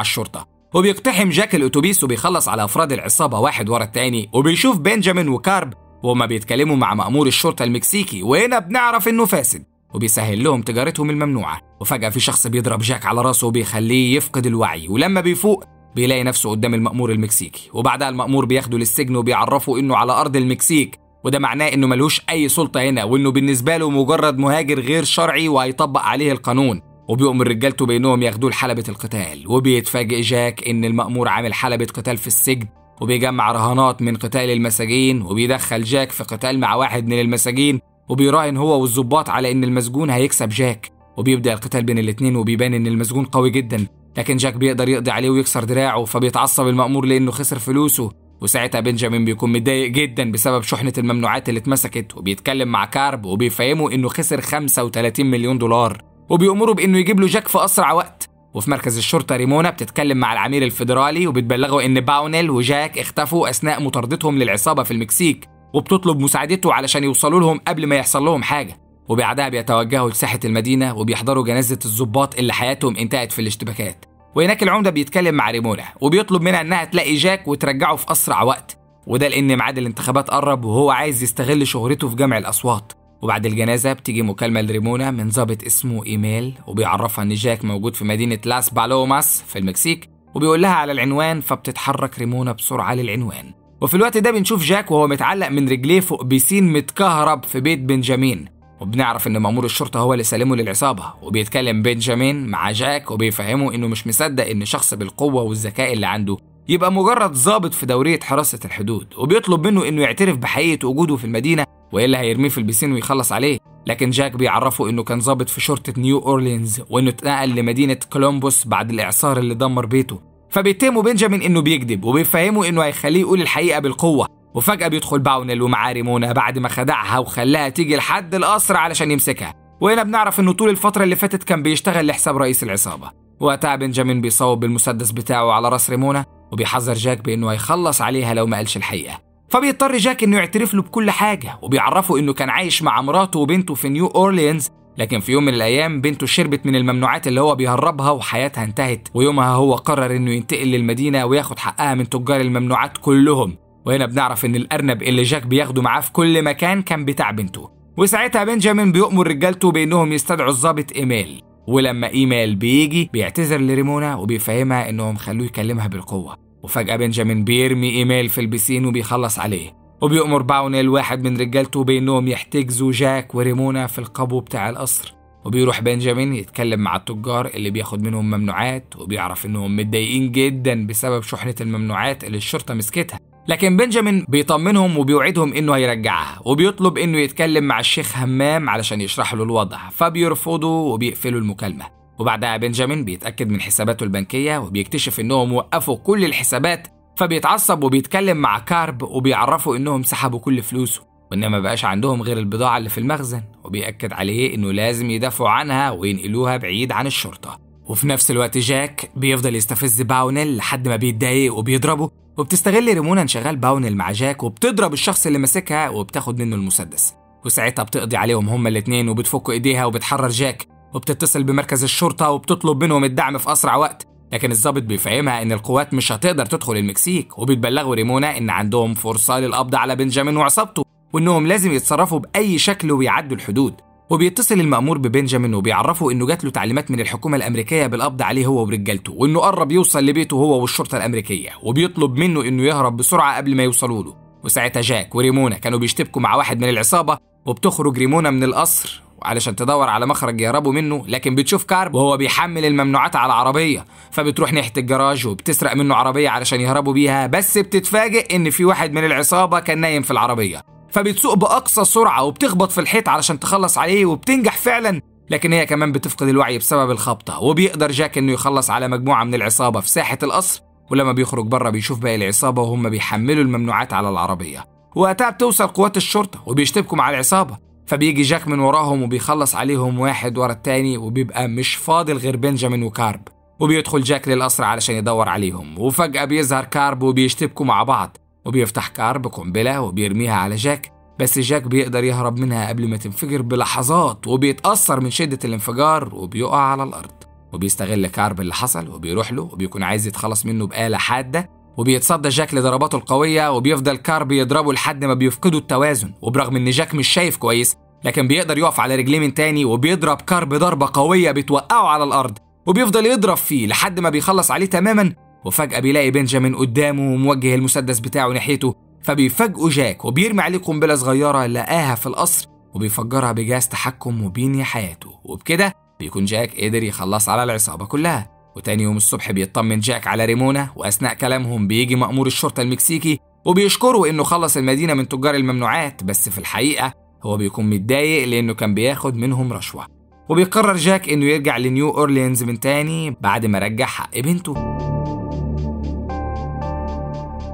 الشرطة. وبيقتحم جاك الأتوبيس وبيخلص على أفراد العصابة واحد ورا التاني وبيشوف بنجامين وكارب وهما بيتكلموا مع مأمور الشرطة المكسيكي وهنا بنعرف إنه فاسد. وبيسهل لهم تجارتهم الممنوعة. وفجأة في شخص بيضرب جاك على راسه وبيخليه يفقد الوعي. ولما بيفوق بيلاقي نفسه قدام المأمور المكسيكي. وبعدها المأمور بياخده للسجن وبيعرفه إنه على أرض المكسيك. وده معناه إنه ملوش أي سلطة هنا وإنه بالنسبة له مجرد مهاجر غير شرعي وهيطبق عليه القانون وبيؤمر رجالته بإنهم ياخدوه لحلبة القتال. وبيتفاجئ جاك إن المأمور عامل حلبة قتال في السجن وبيجمع رهانات من قتال المساجين وبيدخل جاك في قتال مع واحد من المساجين وبيراهن هو والظباط على إن المسجون هيكسب جاك. وبيبدأ القتال بين الاتنين وبيبان إن المسجون قوي جدا. لكن جاك بيقدر يقضي عليه ويكسر دراعه فبيتعصب المأمور لأنه خسر فلوسه. وساعتها بنجامين بيكون متضايق جدا بسبب شحنة الممنوعات اللي اتمسكت وبيتكلم مع كارب وبيفهمه إنه خسر 35 مليون دولار وبيأمره بإنه يجيب له جاك في أسرع وقت. وفي مركز الشرطة ريمونا بتتكلم مع العميل الفيدرالي وبتبلغه إن باونيل وجاك اختفوا أثناء مطاردتهم للعصابة في المكسيك وبتطلب مساعدته علشان يوصلوا لهم قبل ما يحصل لهم حاجة. وبعدها بيتوجهوا لساحة المدينة وبيحضروا جنازة الضباط اللي حياتهم انتهت في الاشتباكات. وهناك العمدة بيتكلم مع ريمونا وبيطلب منها إنها تلاقي جاك وترجعه في أسرع وقت. وده لأن ميعاد الانتخابات قرب وهو عايز يستغل شهرته في جمع الأصوات. وبعد الجنازة بتيجي مكالمة لريمونا من ضابط اسمه إيميل وبيعرفها إن جاك موجود في مدينة لاس بالوماس في المكسيك وبيقول لها على العنوان فبتتحرك ريمونا بسرعة للعنوان. وفي الوقت ده بنشوف جاك وهو متعلق من رجليه فوق بيسين متكهرب في بيت بنجامين. وبنعرف إن مأمور الشرطة هو اللي سلمه للعصابة وبيتكلم بنجامين مع جاك وبيفهمه إنه مش مصدق إن شخص بالقوة والذكاء اللي عنده يبقى مجرد ضابط في دورية حراسة الحدود وبيطلب منه إنه يعترف بحقيقة وجوده في المدينة وإلا هيرميه في البسين ويخلص عليه. لكن جاك بيعرفه إنه كان ضابط في شرطة نيو أورلينز وإنه اتنقل لمدينة كولومبوس بعد الإعصار اللي دمر بيته. فبيتهموا بنجامين إنه بيكذب وبيفهموا إنه هيخليه يقول الحقيقة بالقوة. وفجأة بيدخل باونل ومعاه ريمونا بعد ما خدعها وخلاها تيجي لحد القصر علشان يمسكها. وهنا بنعرف إنه طول الفترة اللي فاتت كان بيشتغل لحساب رئيس العصابة. وقتها بنجامين بيصوب بالمسدس بتاعه على رأس ريمونا وبيحذر جاك بإنه هيخلص عليها لو ما قالش الحقيقة. فبيضطر جاك إنه يعترف له بكل حاجة وبيعرفه إنه كان عايش مع مراته وبنته في نيو اورلينز لكن في يوم من الأيام بنته شربت من الممنوعات اللي هو بيهربها وحياتها انتهت. ويومها هو قرر إنه ينتقل للمدينة وياخد حقها من تجار الممنوعات كلهم. وهنا بنعرف إن الأرنب اللي جاك بياخده معاه في كل مكان كان بتاع بنته. وساعتها بنجامين بيأمر رجالته بإنهم يستدعوا الضابط إيميل. ولما إيميل بيجي بيعتذر لريمونا وبيفهمها إنهم خلوه يكلمها بالقوة. وفجأة بنجامين بيرمي إيميل في البسين وبيخلص عليه. وبيأمر باونيل واحد من رجالته بإنهم يحتجزوا جاك وريمونا في القبو بتاع القصر. وبيروح بنجامين يتكلم مع التجار اللي بياخد منهم ممنوعات وبيعرف إنهم متضايقين جدا بسبب شحنة الممنوعات اللي الشرطة مسكتها. لكن بنجامين بيطمنهم وبيوعدهم إنه هيرجعها وبيطلب إنه يتكلم مع الشيخ همام علشان يشرح له الوضع فبيرفضوا وبيقفلوا المكالمة. وبعدها بنجامين بيتأكد من حساباته البنكية وبيكتشف إنهم وقفوا كل الحسابات فبيتعصب وبيتكلم مع كارب وبيعرفوا إنهم سحبوا كل فلوسه. وان ما بقاش عندهم غير البضاعة اللي في المخزن وبيأكد عليه إنه لازم يدافعوا عنها وينقلوها بعيد عن الشرطة. وفي نفس الوقت جاك بيفضل يستفز باونيل لحد ما بيتضايق وبيضربه. وبتستغل ريمونا انشغال باونيل مع جاك وبتضرب الشخص اللي ماسكها وبتاخد منه المسدس. وساعتها بتقضي عليهم هما الاتنين وبتفك إيديها وبتحرر جاك وبتتصل بمركز الشرطة وبتطلب منهم الدعم في أسرع وقت. لكن الضابط بيفهمها إن القوات مش هتقدر تدخل المكسيك وبيتبلغوا ريمونا إن عندهم فرصة للقبض على بنجامين وعصابته وإنهم لازم يتصرفوا بأي شكل ويعدوا الحدود. وبيتصل المأمور ببنجامين وبيعرفه إنه جات له تعليمات من الحكومة الأمريكية بالقبض عليه هو ورجالته وإنه قرب يوصل لبيته هو والشرطة الأمريكية وبيطلب منه إنه يهرب بسرعة قبل ما يوصلوا له. وساعتها جاك وريمونا كانوا بيشتبكوا مع واحد من العصابة وبتخرج ريمونا من القصر علشان تدور على مخرج يهربوا منه لكن بتشوف كارب وهو بيحمل الممنوعات على عربية فبتروح ناحية الجراج وبتسرق منه عربية علشان يهربوا بيها بس بتتفاجئ إن في واحد من العصابة كان نايم في العربية. فبتسوق بأقصى سرعة وبتخبط في الحيط علشان تخلص عليه وبتنجح فعلا. لكن هي كمان بتفقد الوعي بسبب الخبطة وبيقدر جاك إنه يخلص على مجموعة من العصابة في ساحة القصر ولما بيخرج بره بيشوف باقي العصابة وهم بيحملوا الممنوعات على العربية. وقتها بتوصل قوات الشرطة وبيشتبكوا مع العصابة فبيجي جاك من وراهم وبيخلص عليهم واحد ورا التاني وبيبقى مش فاضل غير بنجامين وكارب. وبيدخل جاك للقصر علشان يدور عليهم وفجأة بيظهر كارب وبيشتبكوا مع بعض. وبيفتح كارب قنبلة وبيرميها على جاك بس جاك بيقدر يهرب منها قبل ما تنفجر بلحظات وبيتأثر من شدة الانفجار وبيقع على الأرض. وبيستغل كارب اللي حصل وبيروح له وبيكون عايز يتخلص منه بآلة حادة وبيتصدى جاك لضرباته القوية وبيفضل كارب يضربه لحد ما بيفقدوا التوازن. وبرغم إن جاك مش شايف كويس لكن بيقدر يقف على رجليه من تاني وبيضرب كارب ضربة قوية بتوقعه على الأرض وبيفضل يضرب فيه لحد ما بيخلص عليه تماما. وفجأة بيلاقي بنجامين قدامه وموجه المسدس بتاعه ناحيته فبيفاجئه جاك وبيرمي عليه قنبلة صغيرة لقاها في القصر وبيفجرها بجهاز تحكم وبينهي حياته. وبكده بيكون جاك قدر يخلص على العصابة كلها. وتاني يوم الصبح بيطمن جاك على ريمونا وأثناء كلامهم بيجي مأمور الشرطة المكسيكي وبيشكره إنه خلص المدينة من تجار الممنوعات بس في الحقيقة هو بيكون متضايق لأنه كان بياخد منهم رشوة. وبيقرر جاك إنه يرجع لنيو أورليانز من تاني بعد ما رجع حق بنته.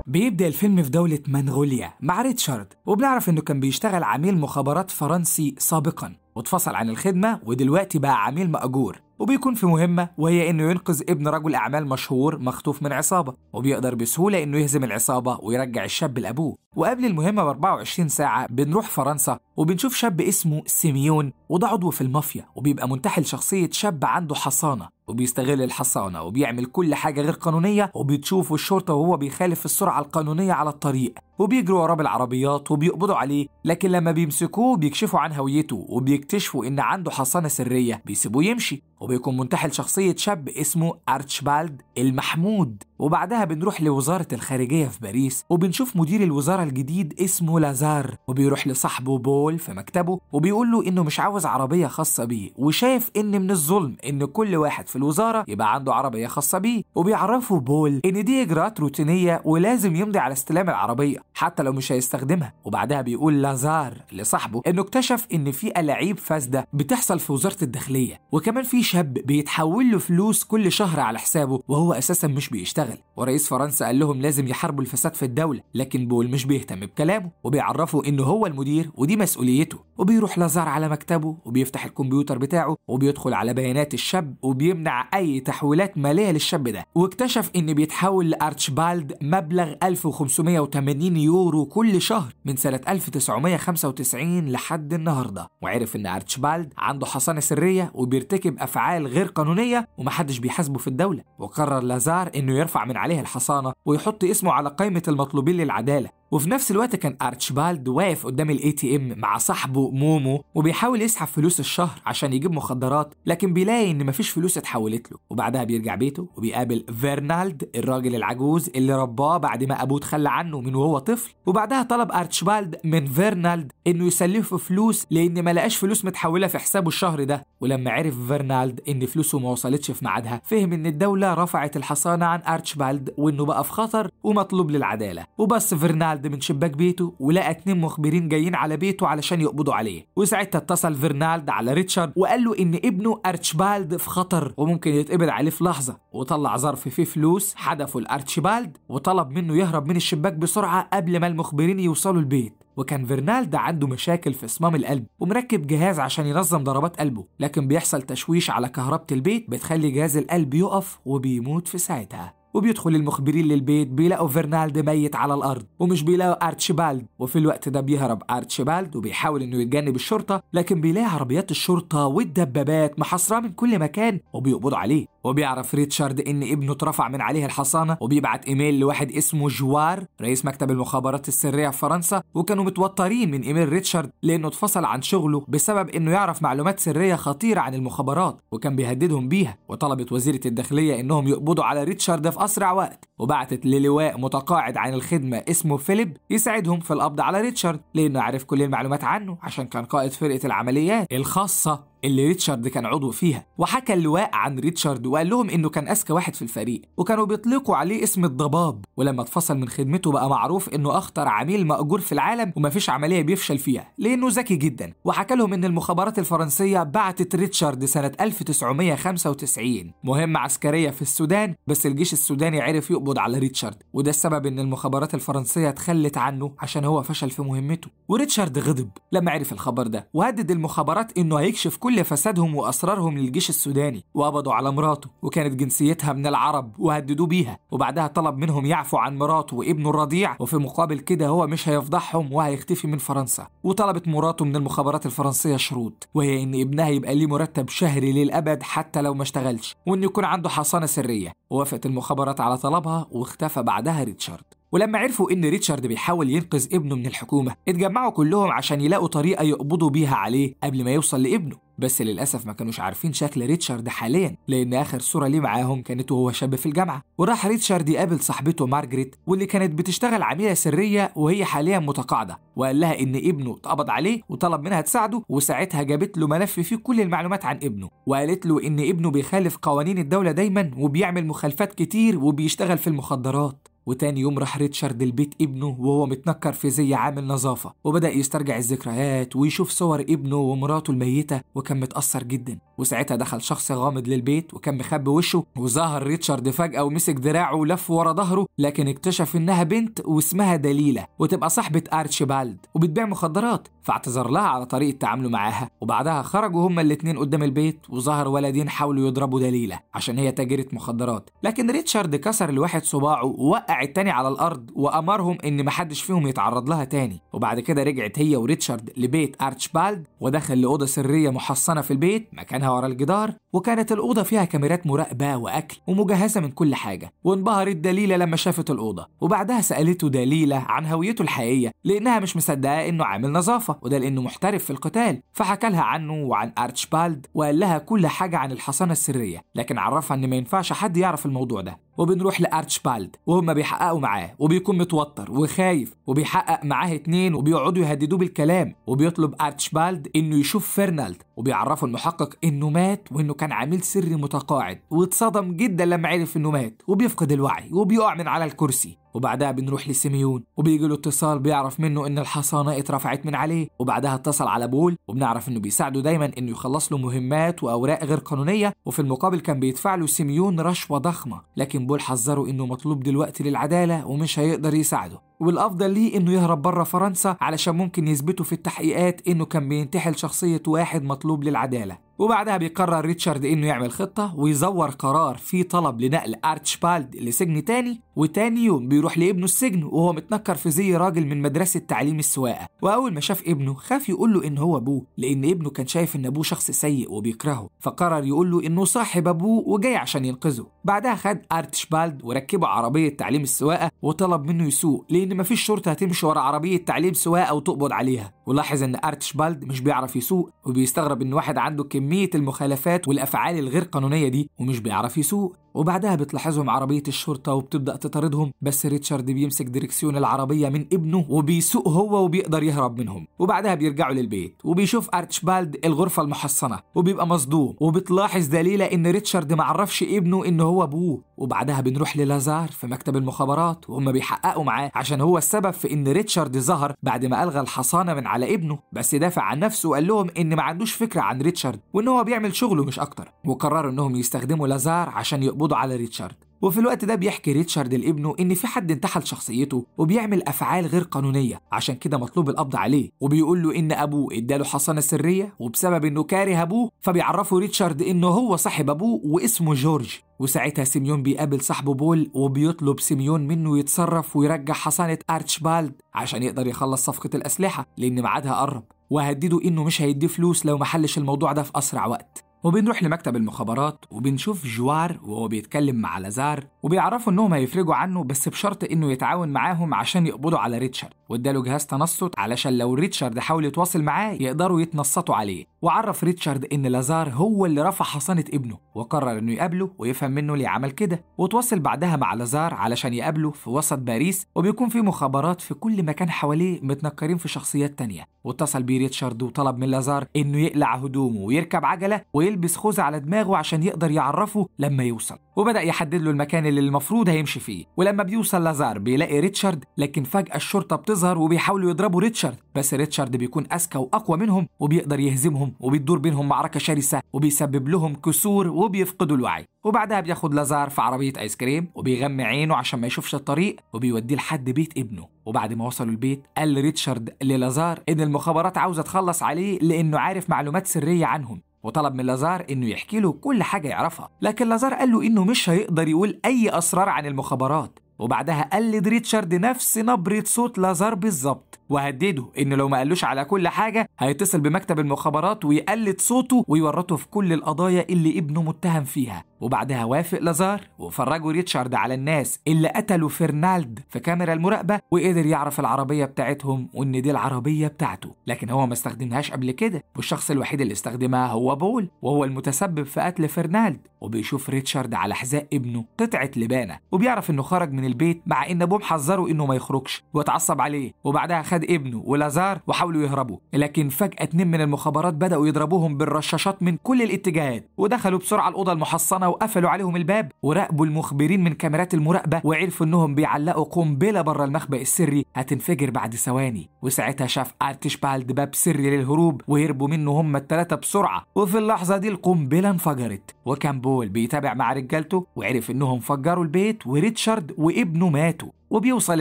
بيبدأ الفيلم في دولة منغوليا مع ريتشارد وبنعرف إنه كان بيشتغل عميل مخابرات فرنسي سابقا واتفصل عن الخدمة ودلوقتي بقى عميل مأجور وبيكون في مهمة وهي إنه ينقذ ابن رجل أعمال مشهور مخطوف من عصابة وبيقدر بسهولة إنه يهزم العصابة ويرجع الشاب لأبوه. وقبل المهمة ب 24 ساعة بنروح فرنسا وبنشوف شاب اسمه سيميون وده عضو في المافيا وبيبقى منتحل شخصية شاب عنده حصانة. وبيستغل الحصانة وبيعمل كل حاجة غير قانونية وبتشوفه الشرطة وهو بيخالف السرعة القانونية على الطريق. وبيجروا وراه بالعربيات وبيقبضوا عليه لكن لما بيمسكوه بيكشفوا عن هويته وبيكتشفوا إن عنده حصانة سرية بيسيبوه يمشي وبيكون منتحل شخصية شاب اسمه أرتشبالد المحمود. وبعدها بنروح لوزارة الخارجية في باريس وبنشوف مدير الوزارة الجديد اسمه لازار. وبيروح لصاحبه بول في مكتبه وبيقول له إنه مش عاوز عربية خاصة بيه وشايف إن من الظلم إن كل واحد في الوزارة يبقى عنده عربية خاصة بيه. وبيعرفه بول إن دي إجراءات روتينية ولازم يمضي على استلام العربية. حتى لو مش هيستخدمها. وبعدها بيقول لازار لصاحبه إنه اكتشف إن في ألاعيب فاسدة بتحصل في وزارة الداخلية وكمان في شاب بيتحول له فلوس كل شهر على حسابه وهو أساسا مش بيشتغل. ورئيس فرنسا قال لهم لازم يحاربوا الفساد في الدولة لكن بول مش بيهتم بكلامه وبيعرفه إنه هو المدير ودي مسؤوليته. وبيروح لازار على مكتبه وبيفتح الكمبيوتر بتاعه وبيدخل على بيانات الشاب وبيمنع أي تحويلات مالية للشاب ده. واكتشف إن بيتحول لأرتشبالد مبلغ 1580 يورو كل شهر من سنة 1995 لحد النهاردة. وعرف إن أرتشبالد عنده حصانة سرية وبيرتكب أفعال غير قانونية ومحدش بيحاسبه في الدولة. وقرر لازار إنه يرفع من عليه الحصانة ويحط اسمه على قائمة المطلوبين للعدالة. وفي نفس الوقت كان أرتشبالد واقف قدام ال ATM مع صاحبه مومو وبيحاول يسحب فلوس الشهر عشان يجيب مخدرات لكن بيلاقي إن مفيش فلوس اتحولت له. وبعدها بيرجع بيته وبيقابل فيرنالد الراجل العجوز اللي رباه بعد ما أبوه اتخلى عنه من وهو طفل. وبعدها طلب أرتشبالد من فيرنالد إنه يسلفه فلوس لأن ما لقاش فلوس متحولة في حسابه الشهر ده. ولما عرف فيرنالد إن فلوسه ما وصلتش في ميعادها فهم إن الدولة رفعت الحصانة عن أرتشبالد وإنه بقى في خطر ومطلوب للعدالة. وبس فيرنالد من شباك بيته ولقى اتنين مخبرين جايين على بيته علشان يقبضوا عليه. وساعتها اتصل فيرنالد على ريتشارد وقال له إن ابنه ارتشبالد في خطر وممكن يتقبض عليه في لحظة. وطلع ظرف فيه فلوس حدفه لارتشبالد وطلب منه يهرب من الشباك بسرعة قبل ما المخبرين يوصلوا البيت. وكان فيرنالد عنده مشاكل في صمام القلب ومركب جهاز عشان ينظم ضربات قلبه. لكن بيحصل تشويش على كهربة البيت بتخلي جهاز القلب يقف وبيموت في ساعتها. وبيدخل المخبرين للبيت بيلاقوا فرنالد ميت على الأرض ومش بيلاقوا أرتشبالد. وفي الوقت ده بيهرب أرتشبالد وبيحاول إنه يتجنب الشرطة لكن بيلاقي عربيات الشرطة والدبابات محاصراه من كل مكان وبيقبضوا عليه. وبيعرف ريتشارد إن ابنه اترفع من عليه الحصانة وبيبعت إيميل لواحد اسمه جوار رئيس مكتب المخابرات السرية في فرنسا وكانوا متوترين من إيميل ريتشارد لأنه اتفصل عن شغله بسبب إنه يعرف معلومات سرية خطيرة عن المخابرات وكان بيهددهم بيها وطلبت وزيرة الداخلية إنهم يقبضوا على ريتشارد في أسرع وقت وبعتت للواء متقاعد عن الخدمة اسمه فيليب يساعدهم في القبض على ريتشارد لأنه عرف كل المعلومات عنه عشان كان قائد فرقة العمليات الخاصة. اللي ريتشارد كان عضو فيها. وحكى اللواء عن ريتشارد وقال لهم إنه كان أذكى واحد في الفريق وكانوا بيطلقوا عليه اسم الضباب. ولما اتفصل من خدمته بقى معروف إنه أخطر عميل مأجور في العالم ومفيش عملية بيفشل فيها لأنه ذكي جدا. وحكى لهم إن المخابرات الفرنسية بعتت ريتشارد سنة 1995 مهمه عسكرية في السودان بس الجيش السوداني عرف يقبض على ريتشارد. وده السبب إن المخابرات الفرنسية تخلت عنه عشان هو فشل في مهمته. وريتشارد غضب لما عرف الخبر ده وهدد المخابرات إنه هيكشف كل فسادهم وأسرارهم للجيش السوداني وقبضوا على مراته وكانت جنسيتها من العرب وهددوه بيها وبعدها طلب منهم يعفوا عن مراته وابنه الرضيع وفي مقابل كده هو مش هيفضحهم وهيختفي من فرنسا. وطلبت مراته من المخابرات الفرنسية شروط وهي إن ابنها يبقى ليه مرتب شهري للأبد حتى لو ما اشتغلش وإن يكون عنده حصانة سرية. ووافقت المخابرات على طلبها واختفى بعدها ريتشارد. ولما عرفوا إن ريتشارد بيحاول ينقذ ابنه من الحكومة اتجمعوا كلهم عشان يلاقوا طريقة يقبضوا بيها عليه قبل ما يوصل لابنه. بس للأسف ما كانوش عارفين شكل ريتشارد حاليا لأن آخر صورة ليه معاهم كانت وهو شاب في الجامعة. وراح ريتشارد يقابل صاحبته مارجريت واللي كانت بتشتغل عميلة سرية وهي حاليا متقاعدة. وقال لها إن ابنه اتقبض عليه وطلب منها تساعده وساعتها جابت له ملف فيه كل المعلومات عن ابنه. وقالت له إن ابنه بيخالف قوانين الدولة دايما وبيعمل مخالفات كتير وبيشتغل في المخدرات. وتاني يوم راح ريتشارد البيت ابنه وهو متنكر في زي عامل نظافة وبدأ يسترجع الذكريات ويشوف صور ابنه ومراته الميتة وكان متأثر جدا. وساعتها دخل شخص غامض للبيت وكان مخبي وشه وظهر ريتشارد فجأة ومسك دراعه ولف ورا ظهره لكن اكتشف إنها بنت واسمها دليلة وتبقى صاحبة ارتشبالد وبتبيع مخدرات فاعتذر لها على طريقة تعامله معاها. وبعدها خرجوا هما الاتنين قدام البيت وظهر ولدين حاولوا يضربوا دليلة عشان هي تاجرة مخدرات. لكن ريتشارد كسر لواحد صباعه ووقع التاني على الأرض وأمرهم إن محدش فيهم يتعرض لها تاني. وبعد كده رجعت هي وريتشارد لبيت ارتشبالد ودخل لأوضة سرية محصنة في البيت مكانها ورا الجدار وكانت الأوضة فيها كاميرات مراقبة وأكل ومجهزة من كل حاجة. وانبهرت دليلة لما شافت الأوضة وبعدها سألته دليلة عن هويته الحقيقية لأنها مش مصدقة إنه عامل نظافة وده لأنه محترف في القتال. فحكى لها عنه وعن ارتشبالد وقال لها كل حاجة عن الحصانة السرية لكن عرفها إن ما ينفعش حد يعرف الموضوع ده. وبنروح لارتشبالد وهم بيحققوا معاه وبيكون متوتر وخايف وبيحقق معاه اتنين وبيقعدوا يهددوه بالكلام وبيطلب ارتشبالد إنه يشوف فيرنالد وبيعرفوا المحقق إنه مات وإنه كان عميل سري متقاعد واتصدم جدا لما عرف إنه مات وبيفقد الوعي وبيقع من على الكرسي. وبعدها بنروح لسيميون وبيجي له اتصال بيعرف منه إن الحصانة اترفعت من عليه وبعدها اتصل على بول وبنعرف إنه بيساعده دايما إنه يخلص له مهمات وأوراق غير قانونية وفي المقابل كان بيدفع له سيميون رشوة ضخمة لكن بول حذره إنه مطلوب دلوقتي للعدالة ومش هيقدر يساعده. والأفضل ليه إنه يهرب بره فرنسا علشان ممكن يثبتوا في التحقيقات إنه كان بينتحل شخصية واحد مطلوب للعدالة. وبعدها بيقرر ريتشارد إنه يعمل خطة ويزور قرار فيه طلب لنقل أرتشبالد لسجن تاني وتاني يوم بيروح لابنه السجن وهو متنكر في زي راجل من مدرسة تعليم السواقة. وأول ما شاف ابنه خاف يقول له إن هو أبوه لأن ابنه كان شايف إن أبوه شخص سيء وبيكرهه. فقرر يقول له إنه صاحب أبوه وجاي عشان ينقذه. بعدها خد أرتشبالد وركبه عربية تعليم السواقة وطلب منه يسوق لأن إن مفيش شرطة هتمشي ورا عربية تعليم سواقة أو تقبض عليها. ولاحظ إن أرتشبالد مش بيعرف يسوق وبيستغرب إن واحد عنده كمية المخالفات والأفعال الغير قانونية دي ومش بيعرف يسوق. وبعدها بتلاحظهم عربية الشرطة وبتبدأ تطاردهم بس ريتشارد بيمسك ديركسيون العربية من ابنه وبيسوق هو وبيقدر يهرب منهم. وبعدها بيرجعوا للبيت وبيشوف أرتشبالد الغرفة المحصنة وبيبقى مصدوم وبتلاحظ دليلة إن ريتشارد معرفش ابنه إن هو أبوه. وبعدها بنروح للازار في مكتب المخابرات وهم بيحققوا معاه عشان هو السبب في إن ريتشارد ظهر بعد ما ألغى الحصانة من على ابنه بس دافع عن نفسه وقال لهم إن ما عندوش فكرة عن ريتشارد وإن هو بيعمل شغله مش أكتر وقرروا إنهم يستخدموا لازار عشان يقبضوا على ريتشارد. وفي الوقت ده بيحكي ريتشارد لابنه إن في حد انتحل شخصيته وبيعمل أفعال غير قانونية عشان كده مطلوب القبض عليه. وبيقول له إن أبوه إداله حصانة سرية وبسبب إنه كاره أبوه فبيعرفوا ريتشارد إنه هو صاحب أبوه واسمه جورج. وساعتها سيميون بيقابل صاحبه بول وبيطلب سيميون منه يتصرف ويرجع حصانة ارتشبالد عشان يقدر يخلص صفقة الأسلحة لأن ميعادها قرب. وهدده إنه مش هيديه فلوس لو ما حلش الموضوع ده في أسرع وقت. وبنروح لمكتب المخابرات وبنشوف جوار وهو بيتكلم مع لازار وبيعرفوا إنهم هيفرجوا عنه بس بشرط إنه يتعاون معاهم عشان يقبضوا على ريتشارد. واداله جهاز تنصت علشان لو ريتشارد حاول يتواصل معاه يقدروا يتنصتوا عليه. وعرف ريتشارد إن لازار هو اللي رفع حصانة ابنه وقرر إنه يقابله ويفهم منه ليه عمل كده وتواصل بعدها مع لازار علشان يقابله في وسط باريس وبيكون في مخابرات في كل مكان حواليه متنكرين في شخصيات تانية. واتصل بيه ريتشارد وطلب من لازار إنه يقلع هدومه ويركب عجلة ويلبس خوذة على دماغه عشان يقدر يعرفه لما يوصل. وبدأ يحدد له المكان اللي المفروض هيمشي فيه. ولما بيوصل لازار بيلاقي ريتشارد لكن فجأة الشرطة بتظهر وبيحاولوا يضربوا ريتشارد. بس ريتشارد بيكون أذكى وأقوى منهم وبيقدر يهزمهم وبتدور بينهم معركة شرسة وبيسبب لهم كسور وبيفقدوا الوعي. وبعدها بياخد لازار في عربية آيس كريم وبيغمي عينه عشان ما يشوفش الطريق وبيوديه لحد بيت ابنه. وبعد ما وصلوا البيت قال ريتشارد للازار إن المخابرات عاوزة تخلص عليه لأنه عارف معلومات سرية عنهم. وطلب من لازار إنه يحكي له كل حاجة يعرفها لكن لازار قال له إنه مش هيقدر يقول أي أسرار عن المخابرات. وبعدها قلد ريتشارد نفس نبرة صوت لازار بالظبط. وهدده إنه لو ما قالوش على كل حاجة هيتصل بمكتب المخابرات ويقلد صوته ويورطه في كل القضايا اللي ابنه متهم فيها. وبعدها وافق لازار وفرجوا ريتشارد على الناس اللي قتلوا فرنالد في كاميرا المراقبة وقدر يعرف العربية بتاعتهم وإن دي العربية بتاعته. لكن هو ما استخدمهاش قبل كده والشخص الوحيد اللي استخدمها هو بول وهو المتسبب في قتل فرنالد. وبيشوف ريتشارد على حذاء ابنه قطعة لبانة وبيعرف إنه خرج من البيت مع إن أبوه محذره إنه ما يخرجش واتعصب عليه وبعدها خد ابنه ولازار وحاولوا يهربوا لكن فجأة اتنين من المخابرات بدأوا يضربوهم بالرشاشات من كل الاتجاهات ودخلوا بسرعة الأوضة المحصنة وقفلوا عليهم الباب وراقبوا المخبرين من كاميرات المراقبة وعرفوا إنهم بيعلقوا قنبلة بره المخبأ السري هتنفجر بعد ثواني وساعتها شاف أرتشبالد باب سري للهروب وهربوا منه هم الثلاثة بسرعة وفي اللحظة دي القنبلة انفجرت وكان بول بيتابع مع رجالته وعرف إنهم فجروا البيت وريتشارد وابنه ماتوا وبيوصل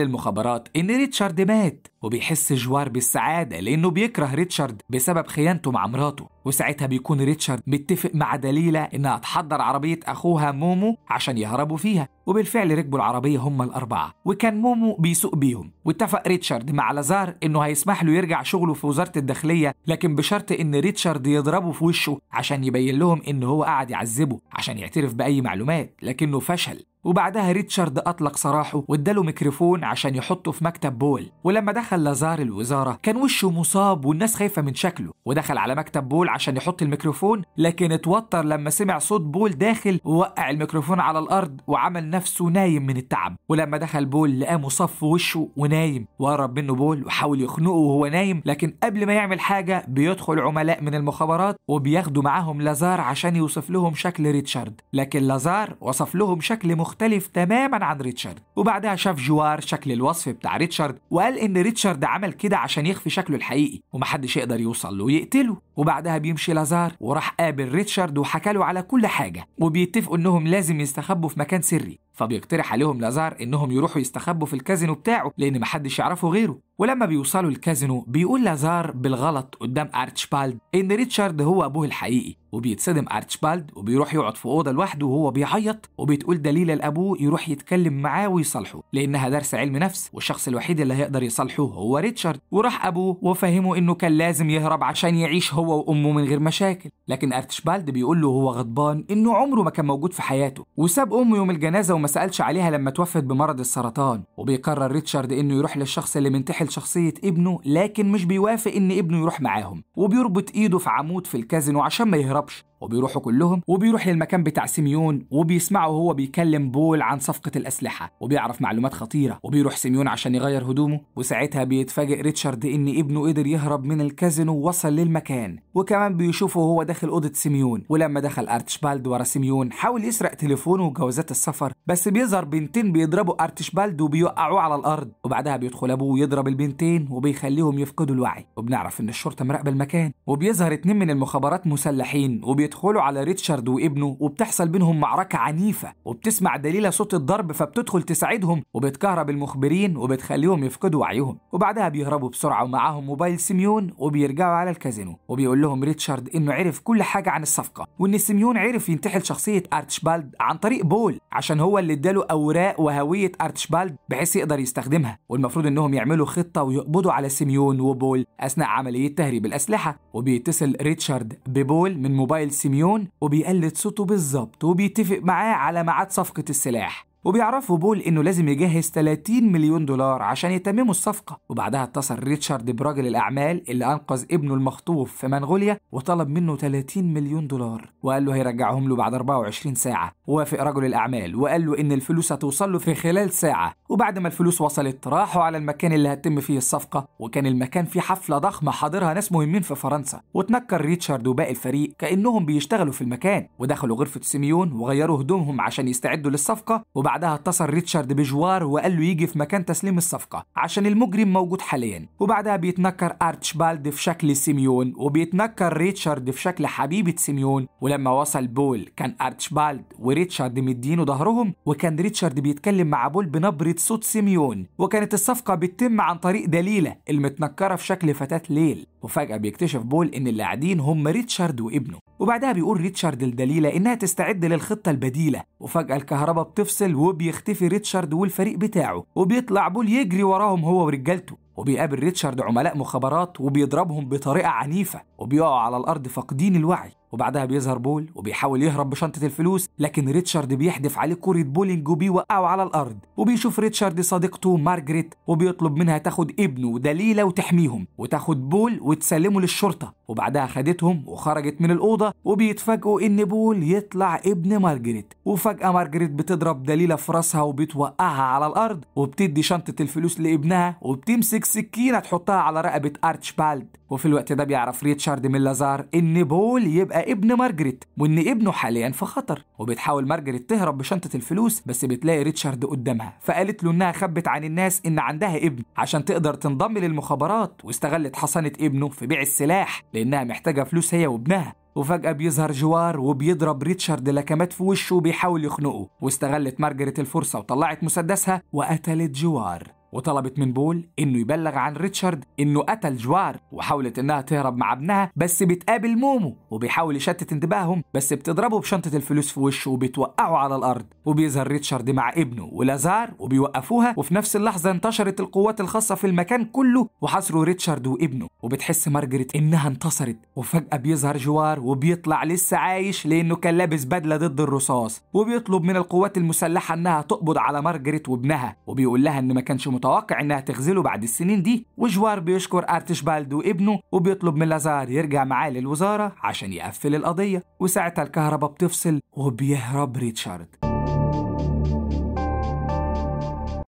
المخابرات إن ريتشارد مات. وبيحس جوار بالسعادة لأنه بيكره ريتشارد بسبب خيانته مع مراته. وساعتها بيكون ريتشارد متفق مع دليلة إنها تحضر عربية أخوها مومو عشان يهربوا فيها وبالفعل ركبوا العربية هم الأربعة. وكان مومو بيسوق بيهم. واتفق ريتشارد مع لازار إنه هيسمح له يرجع شغله في وزارة الداخلية لكن بشرط إن ريتشارد يضربه في وشه عشان يبين لهم إن هو قاعد يعذبه عشان يعترف بأي معلومات لكنه فشل. وبعدها ريتشارد أطلق سراحه واداله ميكروفون عشان يحطه في مكتب بول. ولما دخل لازار الوزارة. كان وشه مصاب والناس خايفة من شكله. ودخل على مكتب بول عشان يحط الميكروفون لكن اتوتر لما سمع صوت بول داخل ووقع الميكروفون على الأرض وعمل نفسه نايم من التعب. ولما دخل بول لقاه مصاب وشه ونايم. وقرب منه بول وحاول يخنقه وهو نايم لكن قبل ما يعمل حاجة بيدخل عملاء من المخابرات وبياخدوا معاهم لازار عشان يوصف لهم شكل ريتشارد. لكن لازار وصف لهم شكل مختلف تماما عن ريتشارد. وبعدها شاف جوار شكل الوصف بتاع ريتشارد وقال إن ريتشارد عمل كده عشان يخفي شكله الحقيقي ومحدش يقدر يوصل له ويقتله وبعدها بيمشي لازار وراح قابل ريتشارد وحكى له على كل حاجة وبيتفقوا إنهم لازم يستخبوا في مكان سري. فبيقترح عليهم لازار إنهم يروحوا يستخبوا في الكازينو بتاعه لأن محدش يعرفه غيره. ولما بيوصلوا الكازينو بيقول لازار بالغلط قدام أرتشبالد إن ريتشارد هو أبوه الحقيقي وبيتصدم أرتشبالد وبيروح يقعد في أوضة لوحده وهو بيعيط وبتقول دليله لأبوه يروح يتكلم معاه ويصالحه لأنها درس علم نفس والشخص الوحيد اللي هيقدر يصالحه هو ريتشارد. وراح أبوه وفهمه إنه كان لازم يهرب عشان يعيش هو وأمه من غير مشاكل. لكن أرتشبالد بيقول له هو غضبان إنه عمره ما كان موجود في حياته وساب أمه يوم الجنازة وما سألش عليها لما توفت بمرض السرطان وبيقرر ريتشارد إنه يروح للشخص اللي منتحل شخصية ابنه لكن مش بيوافق إن ابنه يروح معاهم وبيربط إيده في عمود في الكازينو عشان ما يهربش. وبيروحوا كلهم وبيروح للمكان بتاع سيميون وبيسمعوا وهو بيكلم بول عن صفقة الأسلحة وبيعرف معلومات خطيرة. وبيروح سيميون عشان يغير هدومه وساعتها بيتفاجئ ريتشارد إن ابنه قدر يهرب من الكازينو ووصل للمكان. وكمان بيشوفه وهو داخل أوضة سيميون. ولما دخل أرتشبالد ورا سيميون حاول يسرق تليفونه وجوازات السفر بس بيظهر بنتين بيضربوا أرتشبالد وبيوقعوه على الأرض. وبعدها بيدخل أبوه ويضرب البنتين وبيخليهم يفقدوا الوعي. وبنعرف إن الشرطة مراقبة المكان. وبيظهر اتنين من المخابرات مسلحين وبيدخلوا على ريتشارد وابنه وبتحصل بينهم معركة عنيفة وبتسمع دليلة صوت الضرب فبتدخل تساعدهم وبتكهرب المخبرين وبتخليهم يفقدوا وعيهم. وبعدها بيهربوا بسرعة ومعاهم موبايل سيميون وبيرجعوا على الكازينو. وبيقول لهم ريتشارد إنه عرف كل حاجة عن الصفقة وإن سيميون عرف ينتحل شخصية أرتشبالد عن طريق بول عشان هو اللي اداله أوراق وهوية أرتشبالد بحيث يقدر يستخدمها. والمفروض إنهم يعملوا خطة ويقبضوا على سيميون وبول أثناء عملية تهريب الأسلحة. وبيتصل ريتشارد ببول من موبايل سيميون وبيقلد صوته بالظبط وبيتفق معاه على ميعاد صفقة السلاح. وبيعرفوا بول إنه لازم يجهز 30 مليون دولار عشان يتمموا الصفقة. وبعدها اتصل ريتشارد براجل الأعمال اللي أنقذ ابنه المخطوف في منغوليا وطلب منه 30 مليون دولار. وقال له هيرجعهم له بعد 24 ساعة. وافق رجل الأعمال وقال له إن الفلوس هتوصل له في خلال ساعة. وبعد ما الفلوس وصلت راحوا على المكان اللي هتتم فيه الصفقة. وكان المكان فيه حفلة ضخمة حاضرها ناس مهمين في فرنسا. وتنكر ريتشارد وباقي الفريق كأنهم بيشتغلوا في المكان. ودخلوا غرفة سيميون وغيروا هدومهم عشان يستعدوا للصفقة. وبعدها اتصل ريتشارد بجوار وقال له يجي في مكان تسليم الصفقة عشان المجرم موجود حاليا. وبعدها بيتنكر أرتشبالد في شكل سيميون وبيتنكر ريتشارد في شكل حبيبة سيميون. ولما وصل بول كان أرتشبالد وريتشارد مديينه ظهرهم وكان ريتشارد بيتكلم مع بول بنبرة صوت سيميون. وكانت الصفقة بتتم عن طريق دليلة المتنكرة في شكل فتاة ليل. وفجأة بيكتشف بول إن اللي قاعدين هم ريتشارد وابنه. وبعدها بيقول ريتشارد لدليلة إنها تستعد للخطة البديلة. وفجأة الكهرباء بتفصل وبيختفي ريتشارد والفريق بتاعه وبيطلع بول يجري وراهم هو ورجالته وبيقابل ريتشارد عملاء مخابرات وبيضربهم بطريقة عنيفة وبيقعوا على الأرض فاقدين الوعي. وبعدها بيظهر بول وبيحاول يهرب بشنطة الفلوس لكن ريتشارد بيحدف عليه كورة بولينج وبيوقعه على الأرض. وبيشوف ريتشارد صديقته مارجريت وبيطلب منها تاخد ابنه ودليلة وتحميهم وتاخد بول وتسلمه للشرطة. وبعدها خدتهم وخرجت من الأوضة وبيتفاجئوا إن بول يطلع ابن مارجريت وفجأة مارجريت بتضرب دليلة في راسها وبتوقعها على الأرض وبتدي شنطة الفلوس لابنها وبتمسك سكينة تحطها على رقبة أرتشبالد. وفي الوقت ده بيعرف ريتشارد من لازار إن بول يبقى ابن مارجريت وإن ابنه حاليا في خطر. وبتحاول مارجريت تهرب بشنطة الفلوس بس بتلاقي ريتشارد قدامها. فقالت له إنها خبت عن الناس إن عندها ابن عشان تقدر تنضم للمخابرات. واستغلت حصانة ابنه في بيع السلاح لأنها محتاجة فلوس هي وابنها. وفجأة بيظهر جوار وبيضرب ريتشارد لكمات في وشه وبيحاول يخنقه. واستغلت مارجريت الفرصة وطلعت مسدسها وقتلت جوار. وطلبت من بول إنه يبلغ عن ريتشارد إنه قتل جوار وحاولت إنها تهرب مع ابنها بس بتقابل مومو وبيحاول يشتت انتباههم بس بتضربه بشنطة الفلوس في وشه وبتوقعه على الأرض. وبيظهر ريتشارد مع ابنه ولازار وبيوقفوها وفي نفس اللحظة انتشرت القوات الخاصة في المكان كله وحاصروا ريتشارد وابنه. وبتحس مارجريت إنها انتصرت وفجأة بيظهر جوار وبيطلع لسه عايش لأنه كان لابس بدلة ضد الرصاص. وبيطلب من القوات المسلحة إنها تقبض على مارجريت وابنها وبيقول لها ان ما كانش متوقع إنها تخذله بعد السنين دي وجوار بيشكر ارتشبالد وابنه وبيطلب من لازار يرجع معاه للوزارة عشان يقفل القضية وساعتها الكهرباء بتفصل وبيهرب ريتشارد.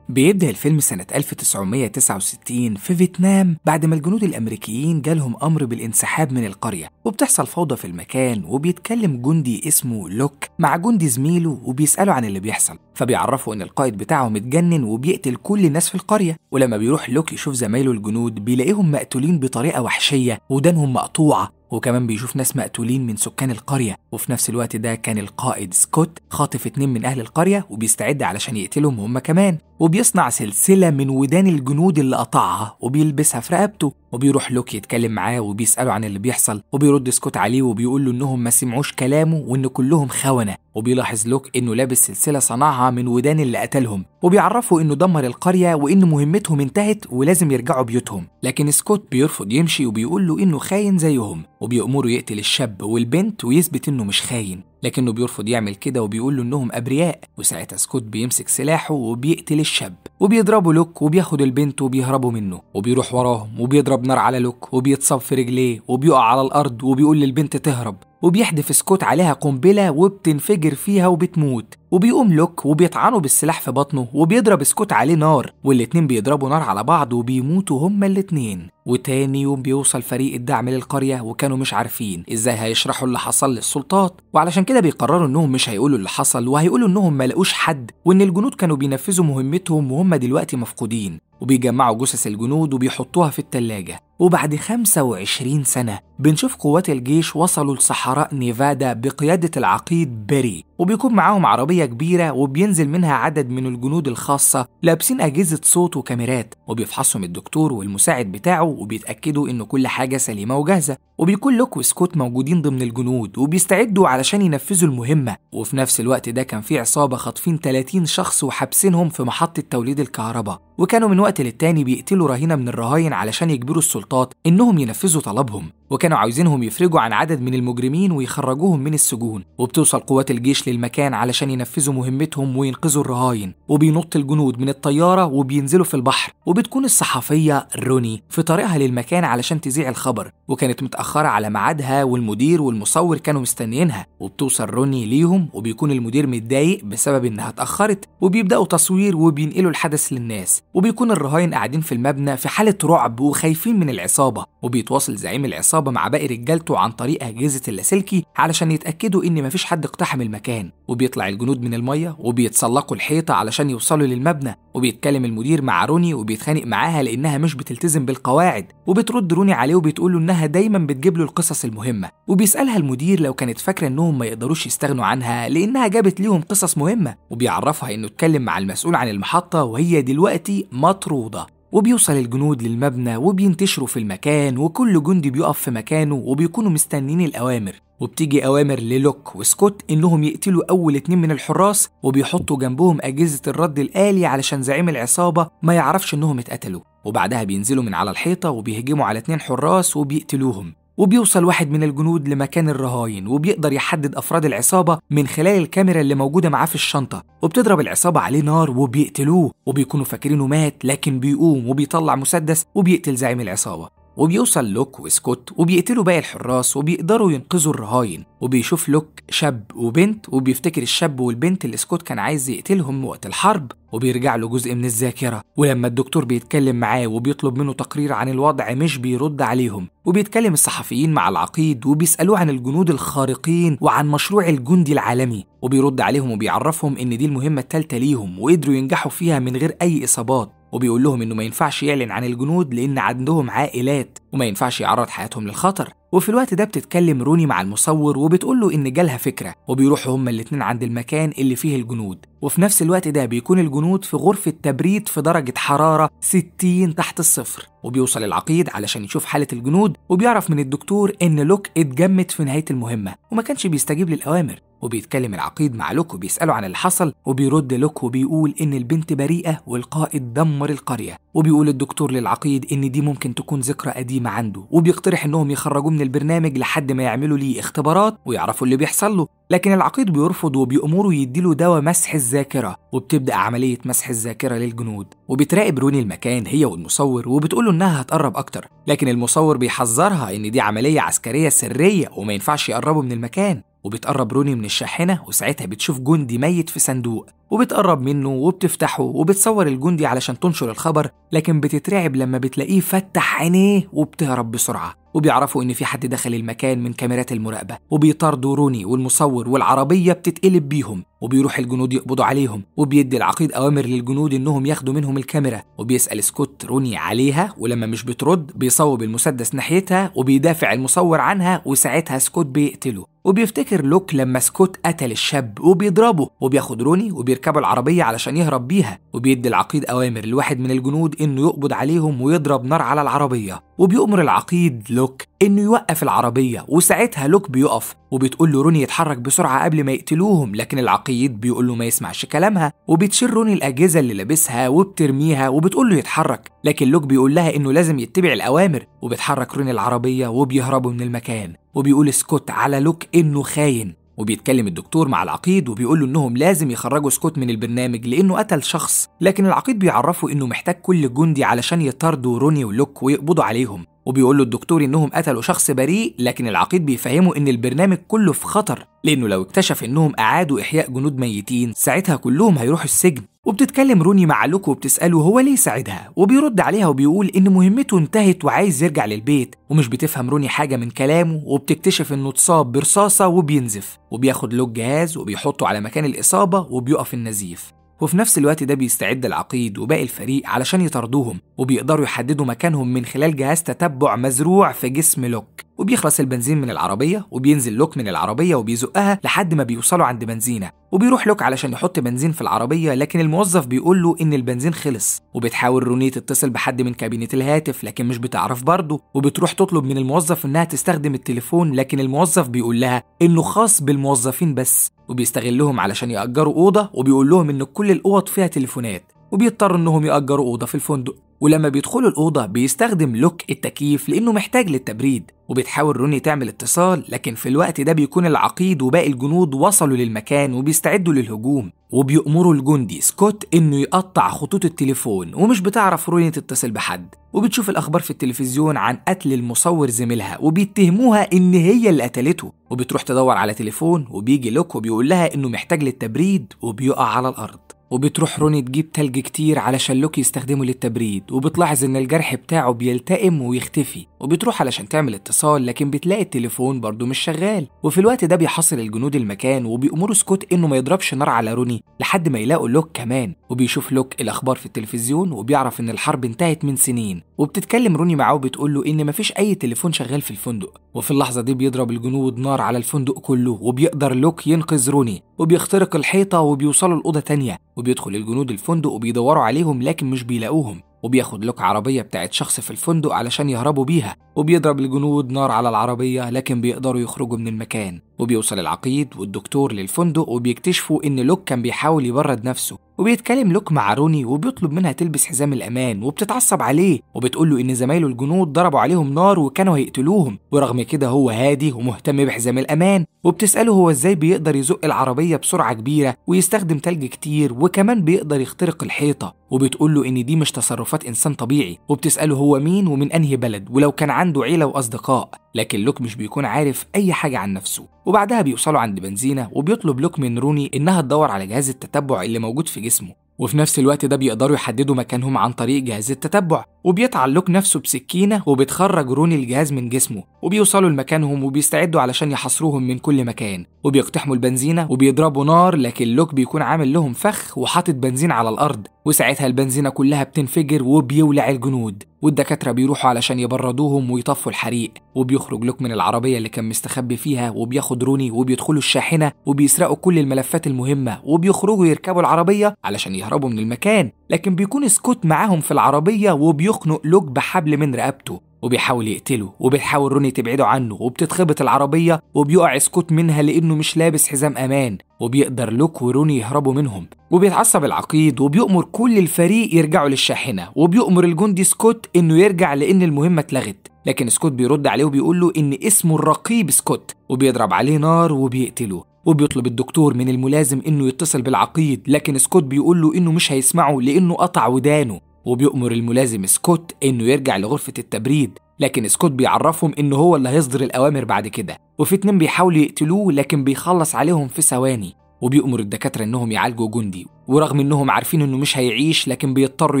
بيبدأ الفيلم سنة 1969 في فيتنام بعد ما الجنود الأمريكيين جالهم أمر بالانسحاب من القرية. وبتحصل فوضى في المكان وبيتكلم جندي اسمه لوك مع جندي زميله وبيسألوا عن اللي بيحصل. فبيعرفوا إن القائد بتاعهم اتجنن وبيقتل كل الناس في القرية. ولما بيروح لوك يشوف زمايله الجنود بيلاقيهم مقتولين بطريقة وحشية ودانهم مقطوعة. وكمان بيشوف ناس مقتولين من سكان القرية. وفي نفس الوقت ده كان القائد سكوت خاطف اتنين من أهل القرية وبيستعد علشان يقتلهم هم كمان. وبيصنع سلسلة من ودان الجنود اللي قطعها وبيلبسها في رقبته وبيروح لوك يتكلم معاه وبيسأله عن اللي بيحصل. وبيرد سكوت عليه وبيقول له إنهم ما سمعوش كلامه وإن كلهم خونة. وبيلاحظ لوك إنه لابس سلسلة صنعها من ودان اللي قتلهم وبيعرفوا إنه دمر القرية وإن مهمتهم انتهت ولازم يرجعوا بيوتهم. لكن سكوت بيرفض يمشي وبيقول له إنه خاين زيهم وبيأمره يقتل الشاب والبنت ويثبت إنه مش خاين. لكنه بيرفض يعمل كده وبيقول له إنهم أبرياء. وساعتها سكوت بيمسك سلاحه وبيقتل الشاب. وبيضربوا لوك وبياخد البنت وبيهربوا منه. وبيروح وراهم وبيضرب نار على لوك وبيتصاب في رجليه وبيقع على الأرض وبيقول للبنت تهرب. وبيحدف سكوت عليها قنبلة وبتنفجر فيها وبتموت. وبيقوم لوك وبيطعنه بالسلاح في بطنه وبيضرب سكوت عليه نار والاتنين بيضربوا نار على بعض وبيموتوا هما الاتنين. وتاني يوم بيوصل فريق الدعم للقرية وكانوا مش عارفين إزاي هيشرحوا اللي حصل للسلطات وعلشان كده بيقرروا إنهم مش هيقولوا اللي حصل وهيقولوا إنهم ما لقوش حد وإن الجنود كانوا بينفذوا مهمتهم وهم دلوقتي مفقودين. وبيجمعوا جثث الجنود وبيحطوها في التلاجة. وبعد 25 سنة بنشوف قوات الجيش وصلوا لصحراء نيفادا بقيادة العقيد بيري وبيكون معاهم عربية كبيرة وبينزل منها عدد من الجنود الخاصة لابسين أجهزة صوت وكاميرات وبيفحصهم الدكتور والمساعد بتاعه وبيتأكدوا إن كل حاجة سليمة وجاهزة وبيكون لوك وسكوت موجودين ضمن الجنود وبيستعدوا علشان ينفذوا المهمة وفي نفس الوقت ده كان في عصابة خاطفين 30 شخص وحابسينهم في محطة توليد الكهرباء وكانوا من وقت للتاني بيقتلوا رهينة من الرهاين علشان يجبروا السلطات إنهم ينفذوا طلبهم وكانوا عاوزينهم يفرجوا عن عدد من المجرمين ويخرجوهم من السجون وبتوصل قوات الجيش للمكان علشان ينفذوا مهمتهم وينقذوا الرهاين. وبينط الجنود من الطيارة وبينزلوا في البحر. وبتكون الصحفية روني في طريقها للمكان علشان تذيع الخبر. وكانت متأخرة على ميعادها والمدير والمصور كانوا مستنيينها. وبتوصل روني ليهم وبيكون المدير متضايق بسبب إنها اتأخرت. وبيبدأوا تصوير وبينقلوا الحدث للناس. وبيكون الرهاين قاعدين في المبنى في حالة رعب وخايفين من العصابة. وبيتواصل زعيم العصابة مع باقي رجالته عن طريق أجهزة اللاسلكي علشان يتأكدوا إن مفيش حد اقتحم المكان. وبيطلع الجنود من المية وبيتسلقوا الحيطة علشان يوصلوا للمبنى. وبيتكلم المدير مع روني وبيتخانق معاها لأنها مش بتلتزم بالقواعد. وبترد روني عليه وبتقول له إنها دايما بتجيب له القصص المهمة. وبيسألها المدير لو كانت فاكرة إنهم ما يقدروش يستغنوا عنها لأنها جابت ليهم قصص مهمة. وبيعرفها إنه اتكلم مع المسؤول عن المحطة وهي دلوقتي مطرودة. وبيوصل الجنود للمبنى وبينتشروا في المكان وكل جندي بيقف في مكانه وبيكونوا مستنين الأوامر. وبتيجي أوامر للوك وسكوت إنهم يقتلوا أول اتنين من الحراس وبيحطوا جنبهم أجهزة الرد الآلي علشان زعيم العصابة ما يعرفش إنهم اتقتلوا. وبعدها بينزلوا من على الحيطة وبيهجموا على اتنين حراس وبيقتلوهم. وبيوصل واحد من الجنود لمكان الرهاين وبيقدر يحدد أفراد العصابة من خلال الكاميرا اللي موجودة معاه في الشنطة. وبتضرب العصابة عليه نار وبيقتلوه وبيكونوا فاكرينه مات لكن بيقوم وبيطلع مسدس وبيقتل زعيم العصابة. وبيوصل لوك وسكوت وبيقتلوا باقي الحراس وبيقدروا ينقذوا الرهاين وبيشوف لوك شاب وبنت وبيفتكر الشاب والبنت اللي سكوت كان عايز يقتلهم وقت الحرب وبيرجع له جزء من الذاكرة. ولما الدكتور بيتكلم معاه وبيطلب منه تقرير عن الوضع مش بيرد عليهم. وبيتكلم الصحفيين مع العقيد وبيسألوه عن الجنود الخارقين وعن مشروع الجندي العالمي. وبيرد عليهم وبيعرفهم إن دي المهمة التالتة ليهم وقدروا ينجحوا فيها من غير أي إصابات. وبيقول لهم إنه ما ينفعش يعلن عن الجنود لأن عندهم عائلات وما ينفعش يعرض حياتهم للخطر. وفي الوقت ده بتتكلم روني مع المصور وبتقول له إن جالها فكرة وبيروحوا هما الاتنين عند المكان اللي فيه الجنود. وفي نفس الوقت ده بيكون الجنود في غرفة تبريد في درجة حرارة 60 تحت الصفر. وبيوصل العقيد علشان يشوف حالة الجنود وبيعرف من الدكتور إن لوك اتجمد في نهاية المهمة وما كانش بيستجيب للأوامر. وبيتكلم العقيد مع لوك وبيسأله عن اللي حصل وبيرد لوك وبيقول إن البنت بريئة والقائد دمر القرية. وبيقول الدكتور للعقيد إن دي ممكن تكون ذكرى قديمة عنده. وبيقترح إنهم يخرجوه من البرنامج لحد ما يعملوا ليه اختبارات ويعرفوا اللي بيحصل له. لكن العقيد بيرفض وبيأمره يديله دواء مسح الذاكرة. وبتبدأ عملية مسح الذاكرة للجنود. وبتراقب روني المكان هي والمصور وبتقوله إنها هتقرب أكتر. لكن المصور بيحذرها إن دي عملية عسكرية سرية وما ينفعش يقربوا من المكان. وبتقرب روني من الشاحنة وساعتها بتشوف جندي ميت في صندوق وبتقرب منه وبتفتحه وبتصور الجندي علشان تنشر الخبر لكن بتترعب لما بتلاقيه فتح عينيه وبتهرب بسرعة وبيعرفوا إن في حد دخل المكان من كاميرات المراقبة وبيطاردوا روني والمصور والعربية بتتقلب بيهم وبيروح الجنود يقبضوا عليهم وبيدي العقيد أوامر للجنود إنهم ياخدوا منهم الكاميرا وبيسأل سكوت روني عليها ولما مش بترد بيصوب المسدس ناحيتها وبيدافع المصور عنها وساعتها سكوت بيقتله. وبيفتكر لوك لما سكوت قتل الشاب وبيضربه وبياخد روني وبيركبوا العربية علشان يهرب بيها وبيدي العقيد أوامر لواحد من الجنود إنه يقبض عليهم ويضرب نار على العربية. وبيأمر العقيد لوك إنه يوقف العربية وساعتها لوك بيقف وبتقول له روني يتحرك بسرعة قبل ما يقتلوهم لكن العقيد بيقول له ما يسمعش كلامها وبتشيل روني الأجهزة اللي لابسها وبترميها وبتقول له يتحرك لكن لوك بيقول لها إنه لازم يتبع الأوامر وبتحرك روني العربية وبيهربوا من المكان وبيقول سكوت على لوك إنه خاين. وبيتكلم الدكتور مع العقيد وبيقول له إنهم لازم يخرجوا سكوت من البرنامج لأنه قتل شخص لكن العقيد بيعرفه إنه محتاج كل جندي علشان يطاردوا روني ولوك ويقبضوا عليهم. وبيقول له الدكتور إنهم قتلوا شخص بريء لكن العقيد بيفهمه إن البرنامج كله في خطر لأنه لو اكتشف إنهم أعادوا إحياء جنود ميتين ساعتها كلهم هيروحوا السجن. وبتتكلم روني مع لوك وبتسأله هو ليه ساعدها؟ وبيرد عليها وبيقول إن مهمته انتهت وعايز يرجع للبيت. ومش بتفهم روني حاجة من كلامه وبتكتشف إنه اتصاب برصاصة وبينزف. وبياخد لوك جهاز وبيحطه على مكان الإصابة وبيقف النزيف. وفي نفس الوقت ده بيستعد العقيد وباقي الفريق علشان يطاردوهم وبيقدروا يحددوا مكانهم من خلال جهاز تتبع مزروع في جسم لوك. وبيخلص البنزين من العربية وبينزل لوك من العربية وبيزقها لحد ما بيوصلوا عند بنزينة. وبيروح لوك علشان يحط بنزين في العربية لكن الموظف بيقول له إن البنزين خلص. وبتحاول روني تتصل بحد من كابينة الهاتف لكن مش بتعرف برضه. وبتروح تطلب من الموظف إنها تستخدم التليفون لكن الموظف بيقول لها إنه خاص بالموظفين بس. وبيستغلهم علشان يأجروا أوضة وبيقول لهم إن كل الأوض فيها تليفونات وبيضطروا إنهم يأجروا أوضة في الفندق. ولما بيدخلوا الأوضة بيستخدم لوك التكييف لأنه محتاج للتبريد. وبتحاول روني تعمل اتصال لكن في الوقت ده بيكون العقيد وباقي الجنود وصلوا للمكان وبيستعدوا للهجوم. وبيأمروا الجندي سكوت إنه يقطع خطوط التليفون ومش بتعرف روني تتصل بحد. وبتشوف الأخبار في التلفزيون عن قتل المصور زميلها وبيتهموها إن هي اللي قتلته. وبتروح تدور على تليفون وبيجي لوك وبيقول لها إنه محتاج للتبريد وبيقع على الأرض. وبتروح روني تجيب تلج كتير علشان لوك يستخدمه للتبريد وبتلاحظ إن الجرح بتاعه بيلتئم ويختفي. وبتروح علشان تعمل اتصال لكن بتلاقي التليفون برضه مش شغال. وفي الوقت ده بيحاصر الجنود المكان وبيأمروا سكوت إنه ما يضربش نار على روني لحد ما يلاقوا لوك كمان. وبيشوف لوك الأخبار في التلفزيون وبيعرف إن الحرب انتهت من سنين. وبتتكلم روني معاه وبتقول له إن مفيش أي تليفون شغال في الفندق. وفي اللحظة دي بيضرب الجنود نار على الفندق كله وبيقدر لوك ينقذ روني وبيخترق الحيطة وبيوصلوا لأوضة تانية وبيدخل الجنود الفندق وبيدوروا عليهم لكن مش بيلاقوهم. وبياخد لوك عربية بتاعت شخص في الفندق علشان يهربوا بيها وبيضرب الجنود نار على العربية لكن بيقدروا يخرجوا من المكان. وبيوصل العقيد والدكتور للفندق وبيكتشفوا إن لوك كان بيحاول يبرد نفسه. وبيتكلم لوك مع روني وبيطلب منها تلبس حزام الأمان وبتتعصب عليه وبتقول له إن زمايله الجنود ضربوا عليهم نار وكانوا هيقتلوهم. ورغم كده هو هادي ومهتم بحزام الأمان وبتسأله هو إزاي بيقدر يزق العربية بسرعة كبيرة ويستخدم تلج كتير وكمان بيقدر يخترق الحيطة. وبتقول له إن دي مش تصرفات إنسان طبيعي. وبتسأله هو مين ومن أنهي بلد ولو كان عنده عيلة وأصدقاء. لكن لوك مش بيكون عارف أي حاجة عن نفسه. وبعدها بيوصلوا عند بنزينة وبيطلب لوك من روني إنها تدور على جهاز التتبع اللي موجود في جسمه. وفي نفس الوقت ده بيقدروا يحددوا مكانهم عن طريق جهاز التتبع. وبيطعن لوك نفسه بسكينة وبتخرج روني الجهاز من جسمه وبيوصلوا لمكانهم وبيستعدوا علشان يحاصروهم من كل مكان. وبيقتحموا البنزينة وبيضربوا نار لكن لوك بيكون عامل لهم فخ وحاطط بنزين على الأرض. وساعتها البنزينة كلها بتنفجر وبيولع الجنود. والدكاترة بيروحوا علشان يبردوهم ويطفوا الحريق. وبيخرج لوك من العربية اللي كان مستخبي فيها وبياخد روني وبيدخلوا الشاحنة وبيسرقوا كل الملفات المهمة. وبيخرجوا يركبوا العربية علشان يهربوا من المكان. لكن بيكون سكوت معاهم في العربية وبيخنق لوك بحبل من رقبته وبيحاول يقتله وبتحاول روني تبعده عنه وبتتخبط العربية وبيقع سكوت منها لأنه مش لابس حزام أمان وبيقدر لوك وروني يهربوا منهم. وبيتعصب العقيد وبيأمر كل الفريق يرجعوا للشاحنة وبيأمر الجندي سكوت إنه يرجع لأن المهمة اتلغت. لكن سكوت بيرد عليه وبيقول له إن اسمه الرقيب سكوت وبيضرب عليه نار وبيقتله. وبيطلب الدكتور من الملازم إنه يتصل بالعقيد لكن سكوت بيقول له إنه مش هيسمعه لأنه قطع ودانه. وبيأمر الملازم سكوت إنه يرجع لغرفة التبريد لكن سكوت بيعرفهم إنه هو اللي هيصدر الأوامر بعد كده. وفي اتنين بيحاولوا يقتلوه لكن بيخلص عليهم في ثواني. وبيأمر الدكاترة إنهم يعالجوا جندي. ورغم إنهم عارفين إنه مش هيعيش لكن بيضطروا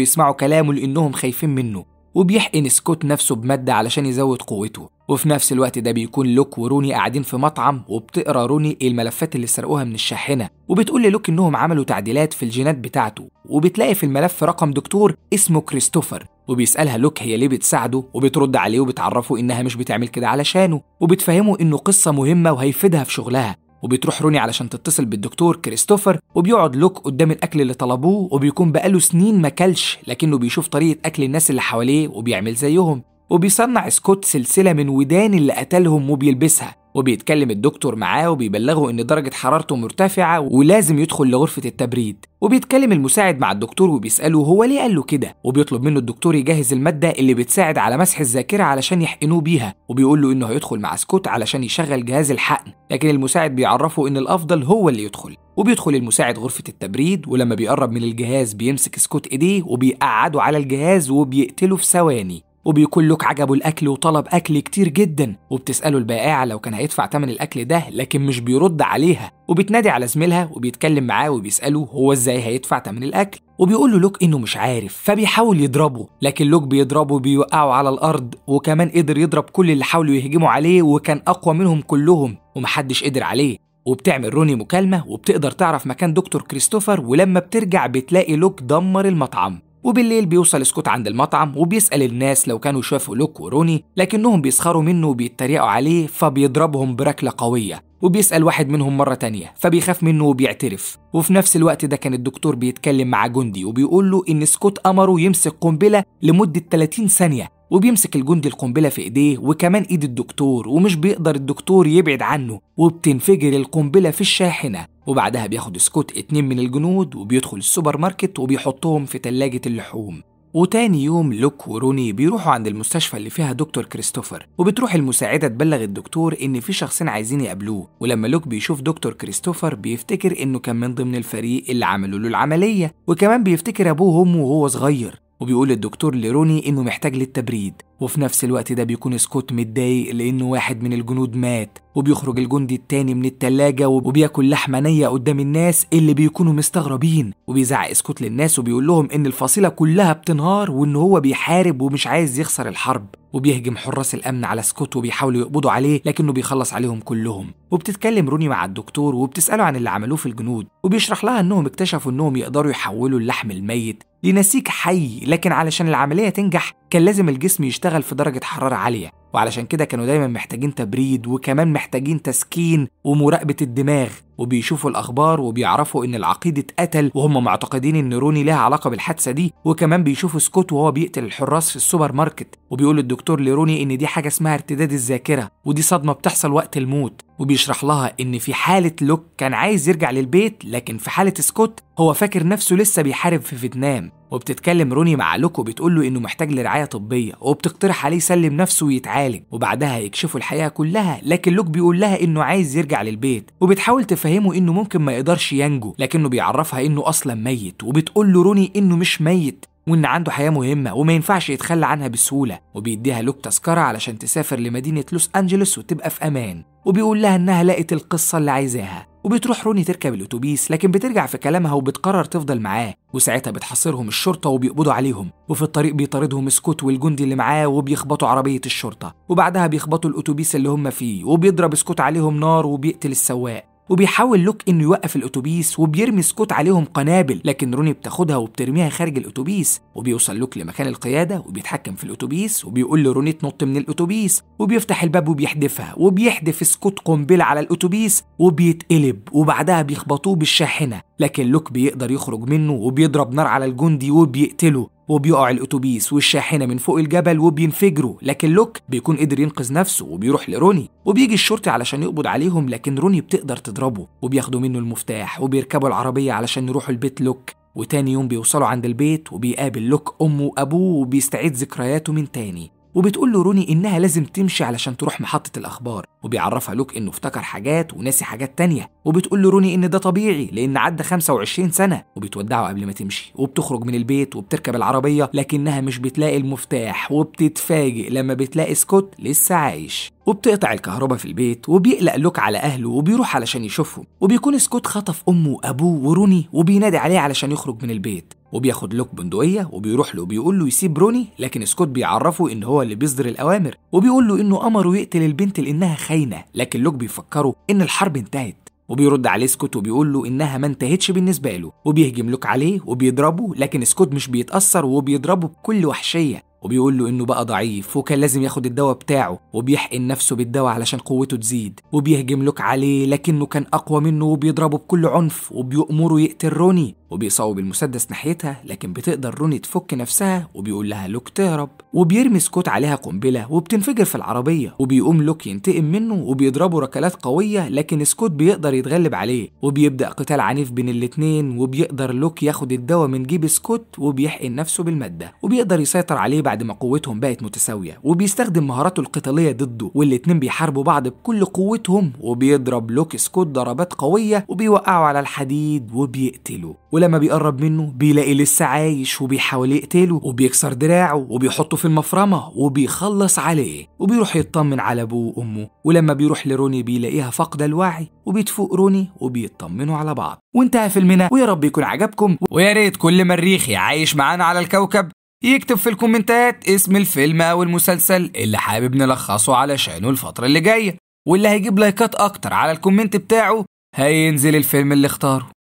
يسمعوا كلامه لإنهم خايفين منه. وبيحقن سكوت نفسه بمادة علشان يزود قوته. وفي نفس الوقت ده بيكون لوك وروني قاعدين في مطعم وبتقرا روني الملفات اللي سرقوها من الشاحنة وبتقول للوك إنهم عملوا تعديلات في الجينات بتاعته وبتلاقي في الملف رقم دكتور اسمه كريستوفر وبيسألها لوك هي ليه بتساعده وبترد عليه وبتعرفه إنها مش بتعمل كده علشانه وبتفهمه إنه قصة مهمة وهيفيدها في شغلها. وبتروح روني علشان تتصل بالدكتور كريستوفر وبيقعد لوك قدام الأكل اللي طلبوه وبيكون بقاله سنين ما كلش لكنه بيشوف طريقة أكل الناس اللي حواليه وبيعمل زيهم. وبيصنع سكوت سلسلة من ودان اللي قتلهم وبيلبسها. وبيتكلم الدكتور معاه وبيبلغه إن درجة حرارته مرتفعة ولازم يدخل لغرفة التبريد. وبيتكلم المساعد مع الدكتور وبيسأله هو ليه قال له كده؟ وبيطلب منه الدكتور يجهز المادة اللي بتساعد على مسح الذاكرة علشان يحقنوه بيها. وبيقول له إنه هيدخل مع سكوت علشان يشغل جهاز الحقن. لكن المساعد بيعرفه إن الأفضل هو اللي يدخل. وبيدخل المساعد غرفة التبريد ولما بيقرب من الجهاز بيمسك سكوت إيديه وبيقعده على الجهاز وبيقتله في ثواني. وبيكون لوك عجبه الأكل وطلب أكل كتير جدا وبتسأله البائعة لو كان هيدفع تمن الأكل ده لكن مش بيرد عليها. وبتنادي على زميلها وبيتكلم معاه وبيسأله هو إزاي هيدفع تمن الأكل. وبيقول له لوك إنه مش عارف فبيحاول يضربه. لكن لوك بيضربه بيوقعه على الأرض وكمان قدر يضرب كل اللي حاولوا يهجموا عليه وكان أقوى منهم كلهم ومحدش قدر عليه. وبتعمل روني مكالمة وبتقدر تعرف مكان دكتور كريستوفر ولما بترجع بتلاقي لوك دمر المطعم. وبالليل بيوصل سكوت عند المطعم وبيسأل الناس لو كانوا شافوا لوك وروني لكنهم بيسخروا منه وبيتريقوا عليه فبيضربهم بركلة قوية وبيسأل واحد منهم مرة تانية فبيخاف منه وبيعترف. وفي نفس الوقت ده كان الدكتور بيتكلم مع جندي وبيقول له إن سكوت أمره يمسك قنبلة لمدة 30 ثانية وبيمسك الجندي القنبلة في إيديه وكمان إيد الدكتور ومش بيقدر الدكتور يبعد عنه وبتنفجر القنبلة في الشاحنة. وبعدها بياخد سكوت اتنين من الجنود وبيدخل السوبر ماركت وبيحطهم في تلاجة اللحوم. وتاني يوم لوك وروني بيروحوا عند المستشفى اللي فيها دكتور كريستوفر وبتروح المساعدة تبلغ الدكتور إن في شخصين عايزين يقابلوه. ولما لوك بيشوف دكتور كريستوفر بيفتكر إنه كان من ضمن الفريق اللي عملوا له العملية وكمان بيفتكر أبوه وأمه وهو صغير. وبيقول الدكتور لروني إنه محتاج للتبريد. وفي نفس الوقت ده بيكون سكوت متضايق لأنه واحد من الجنود مات وبيخرج الجندي التاني من التلاجة وبياكل لحمة نية قدام الناس اللي بيكونوا مستغربين وبيزعق سكوت للناس وبيقول لهم إن الفصيلة كلها بتنهار وإن هو بيحارب ومش عايز يخسر الحرب. وبيهجم حراس الأمن على سكوت وبيحاولوا يقبضوا عليه لكنه بيخلص عليهم كلهم. وبتتكلم روني مع الدكتور وبتسأله عن اللي عملوه في الجنود وبيشرح لها إنهم اكتشفوا إنهم يقدروا يحولوا اللحم الميت لنسيج حي لكن علشان العملية تنجح كان لازم الجسم يشتغل في درجة حرارة عالية وعلشان كده كانوا دايما محتاجين تبريد وكمان محتاجين تسكين ومراقبة الدماغ. وبيشوفوا الأخبار وبيعرفوا إن العقيد اتقتل وهم معتقدين إن روني لها علاقة بالحادثة دي وكمان بيشوفوا سكوت وهو بيقتل الحراس في السوبر ماركت. وبيقول الدكتور لروني إن دي حاجة اسمها ارتداد الذاكرة ودي صدمة بتحصل وقت الموت. وبيشرح لها إن في حالة لوك كان عايز يرجع للبيت لكن في حالة سكوت هو فاكر نفسه لسه بيحارب في فيتنام. وبتتكلم روني مع لوك وبتقول له إنه محتاج لرعاية طبية وبتقترح عليه يسلم نفسه ويتعالج. وبعدها يكشفوا الحقيقة كلها لكن لوك بيقول لها إنه عايز يرجع للبيت. وبتحاول تفهمه إنه ممكن ما يقدرش ينجو لكنه بيعرفها إنه أصلا ميت وبتقول له روني إنه مش ميت وإن عنده حياة مهمة وما ينفعش يتخلى عنها بسهولة وبيديها لوك تذكرة علشان تسافر لمدينة لوس أنجلوس وتبقى في أمان وبيقول لها إنها لقت القصة اللي عايزاها وبتروح روني تركب الأتوبيس لكن بترجع في كلامها وبتقرر تفضل معاه وساعتها بتحاصرهم الشرطة وبيقبضوا عليهم وفي الطريق بيطاردهم سكوت والجندي اللي معاه وبيخبطوا عربية الشرطة وبعدها بيخبطوا الأتوبيس اللي هم فيه وبيضرب سكوت عليهم نار وبيقتل السواق. وبيحاول لوك إنه يوقف الأتوبيس وبيرمي سكوت عليهم قنابل لكن روني بتاخدها وبترميها خارج الأتوبيس. وبيوصل لوك لمكان القيادة وبيتحكم في الأتوبيس وبيقول لروني تنط من الأتوبيس وبيفتح الباب وبيحدفها وبيحدف سكوت قنبلة على الأتوبيس وبيتقلب وبعدها بيخبطوه بالشاحنة. لكن لوك بيقدر يخرج منه وبيضرب نار على الجندي وبيقتله وبيقع الأتوبيس والشاحنة من فوق الجبل وبينفجروا لكن لوك بيكون قدر ينقذ نفسه وبيروح لروني وبيجي الشرطي علشان يقبض عليهم لكن روني بتقدر تضربه وبياخدوا منه المفتاح وبيركبوا العربية علشان يروحوا لبيت لوك. وتاني يوم بيوصلوا عند البيت وبيقابل لوك أمه وأبوه وبيستعيد ذكرياته من تاني. وبتقول له روني إنها لازم تمشي علشان تروح محطة الأخبار وبيعرفها لوك إنه افتكر حاجات وناسي حاجات تانية. وبتقول له روني إن ده طبيعي لأن عدى 25 سنة وبتودعه قبل ما تمشي وبتخرج من البيت وبتركب العربية لكنها مش بتلاقي المفتاح وبتتفاجئ لما بتلاقي سكوت لسه عايش. وبتقطع الكهرباء في البيت وبيقلق لوك على أهله وبيروح علشان يشوفهم وبيكون سكوت خطف أمه وأبوه وروني وبينادي عليه علشان يخرج من البيت. وبياخد لوك بندقية وبيروح له وبيقول له يسيب روني لكن سكوت بيعرفه إن هو اللي بيصدر الأوامر وبيقول له إنه أمره يقتل البنت لأنها خاينة لكن لوك بيفكره إن الحرب انتهت وبيرد عليه سكوت وبيقول له إنها ما انتهتش بالنسبة له وبيهجم لوك عليه وبيضربه لكن سكوت مش بيتأثر وبيضربه بكل وحشية وبيقول له إنه بقى ضعيف وكان لازم ياخد الدواء بتاعه وبيحقن نفسه بالدواء علشان قوته تزيد وبيهجم لوك عليه لكنه كان أقوى منه وبيضربه بكل عنف وبيأمره يقتل روني. وبيصوب المسدس ناحيتها لكن بتقدر روني تفك نفسها وبيقول لها لوك تهرب وبيرمي سكوت عليها قنبلة وبتنفجر في العربية وبيقوم لوك ينتقم منه وبيضربه ركلات قوية لكن سكوت بيقدر يتغلب عليه. وبيبدأ قتال عنيف بين الاتنين وبيقدر لوك ياخد الدواء من جيب سكوت وبيحقن نفسه بالمادة وبيقدر يسيطر عليه بعد ما قوتهم بقت متساوية وبيستخدم مهاراته القتالية ضده والاتنين بيحاربوا بعض بكل قوتهم وبيضرب لوك سكوت ضربات قوية وبيوقعه على الحديد وبيقتله. ولما بيقرب منه بيلاقي لسه عايش وبيحاول يقتله وبيكسر دراعه وبيحطه في المفرمة وبيخلص عليه وبيروح يطمن على أبوه وأمه. ولما بيروح لروني بيلاقيها فاقدة الوعي وبتفوق روني وبيطمنوا على بعض. وانتهى فيلمنا ويا رب يكون عجبكم. ويا ريت كل مريخي عايش معانا على الكوكب يكتب في الكومنتات اسم الفيلم أو المسلسل اللي حابب نلخصه علشانه الفترة اللي جاية. واللي هيجيب لايكات أكتر على ال comment بتاعه هينزل الفيلم اللي اختاره.